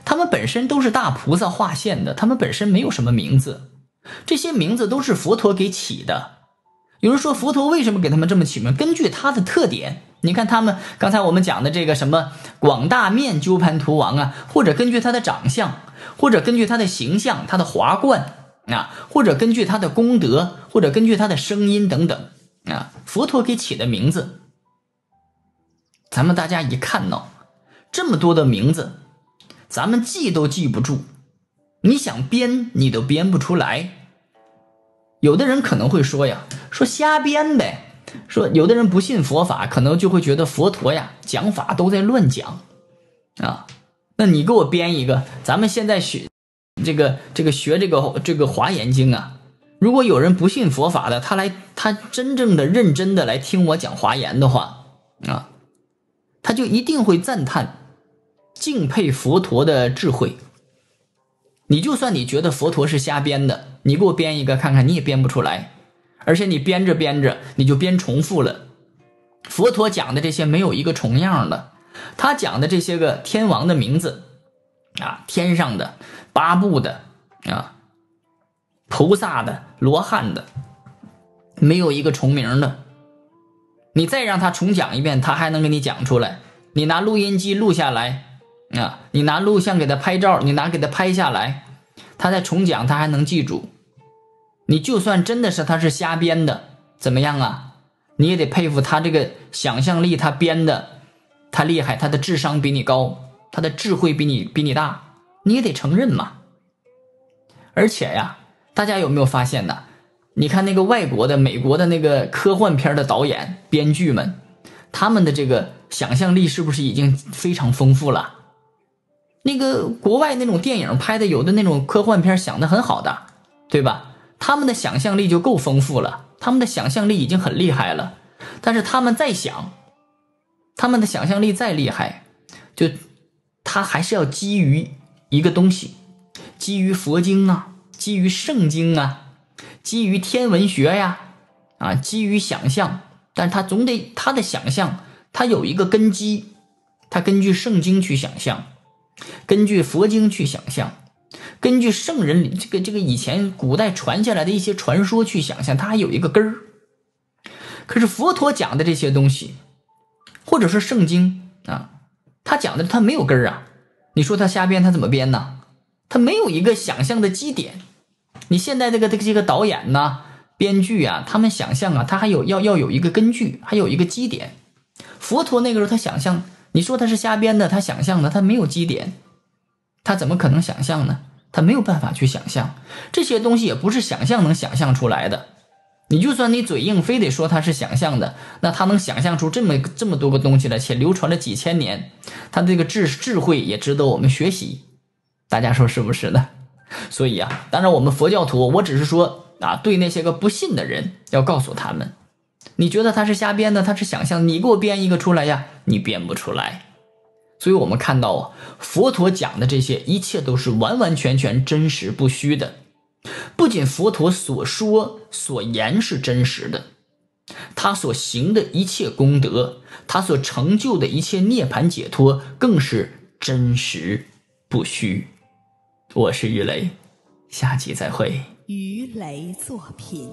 A: 他们本身都是大菩萨化现的，他们本身没有什么名字，这些名字都是佛陀给起的。有人说佛陀为什么给他们这么起名？根据他的特点，你看他们刚才我们讲的这个什么广大面鸠盘荼王啊，或者根据他的长相，或者根据他的形象、他的华冠啊，或者根据他的功德，或者根据他的声音等等。啊，佛陀给起的名字，咱们大家一看呢，这么多的名字，咱们记都记不住，你想编你都编不出来。有的人可能会说呀，说瞎编呗，说有的人不信佛法，可能就会觉得佛陀呀讲法都在乱讲啊。那你给我编一个，咱们现在学这个这个学这个这个华严经啊。如果有人不信佛法的，他来，他真正的认真的来听我讲华严的话，啊，他就一定会赞叹、敬佩佛陀的智慧。你就算你觉得佛陀是瞎编的，你给我编一个看看，你也编不出来。而且你编着编着，你就编重复了。佛陀讲的这些没有一个重样的，他讲的这些个天王的名字，啊，天上的、八部的，啊。菩萨的、罗汉的，没有一个重名的。你再让他重讲一遍，他还能给你讲出来。你拿录音机录下来啊，你拿录像给他拍照，你拿给他拍下来，他再重讲，他还能记住。你就算真的是他是瞎编的，怎么样啊？你也得佩服他这个想象力，他编的，他厉害，他的智商比你高，他的智慧比你比你大，你也得承认嘛。而且呀。大家有没有发现呢？你看那个外国的、美国的那个科幻片的导演、编剧们，他们的这个想象力是不是已经非常丰富了？那个国外那种电影拍的，有的那种科幻片想的很好的对吧？他们的想象力就够丰富了，他们的想象力已经很厉害了。但是他们再想，他们的想象力再厉害，就他还是要基于一个东西，基于佛经啊，基于圣经啊，基于天文学呀，啊，基于想象。但他总得他的想象，他有一个根基，他根据圣经去想象，根据佛经去想象。根据圣人这个这个以前古代传下来的一些传说去想象，它还有一个根儿。可是佛陀讲的这些东西，或者说圣经啊，他讲的他没有根儿啊。你说他瞎编，他怎么编呢？他没有一个想象的基点。你现在这个这个这个导演呐、编剧啊，他们想象啊，他还有要要有一个根据，还有一个基点。佛陀那个时候他想象，你说他是瞎编的，他想象的，他没有基点，他怎么可能想象呢？他没有办法去想象这些东西，也不是想象能想象出来的。你就算你嘴硬，非得说他是想象的，那他能想象出这么这么多个东西来，且流传了几千年，他这个智智慧也值得我们学习。大家说是不是呢？所以啊，当然我们佛教徒，我只是说啊，对那些个不信的人，要告诉他们，你觉得他是瞎编的，他是想象，你给我编一个出来呀，你编不出来。所以，我们看到啊，佛陀讲的这些，一切都是完完全全真实不虚的。不仅佛陀所说所言是真实的，他所行的一切功德，他所成就的一切涅槃解脱，更是真实不虚。我是鱼雷，下期再会。
B: 鱼雷作品。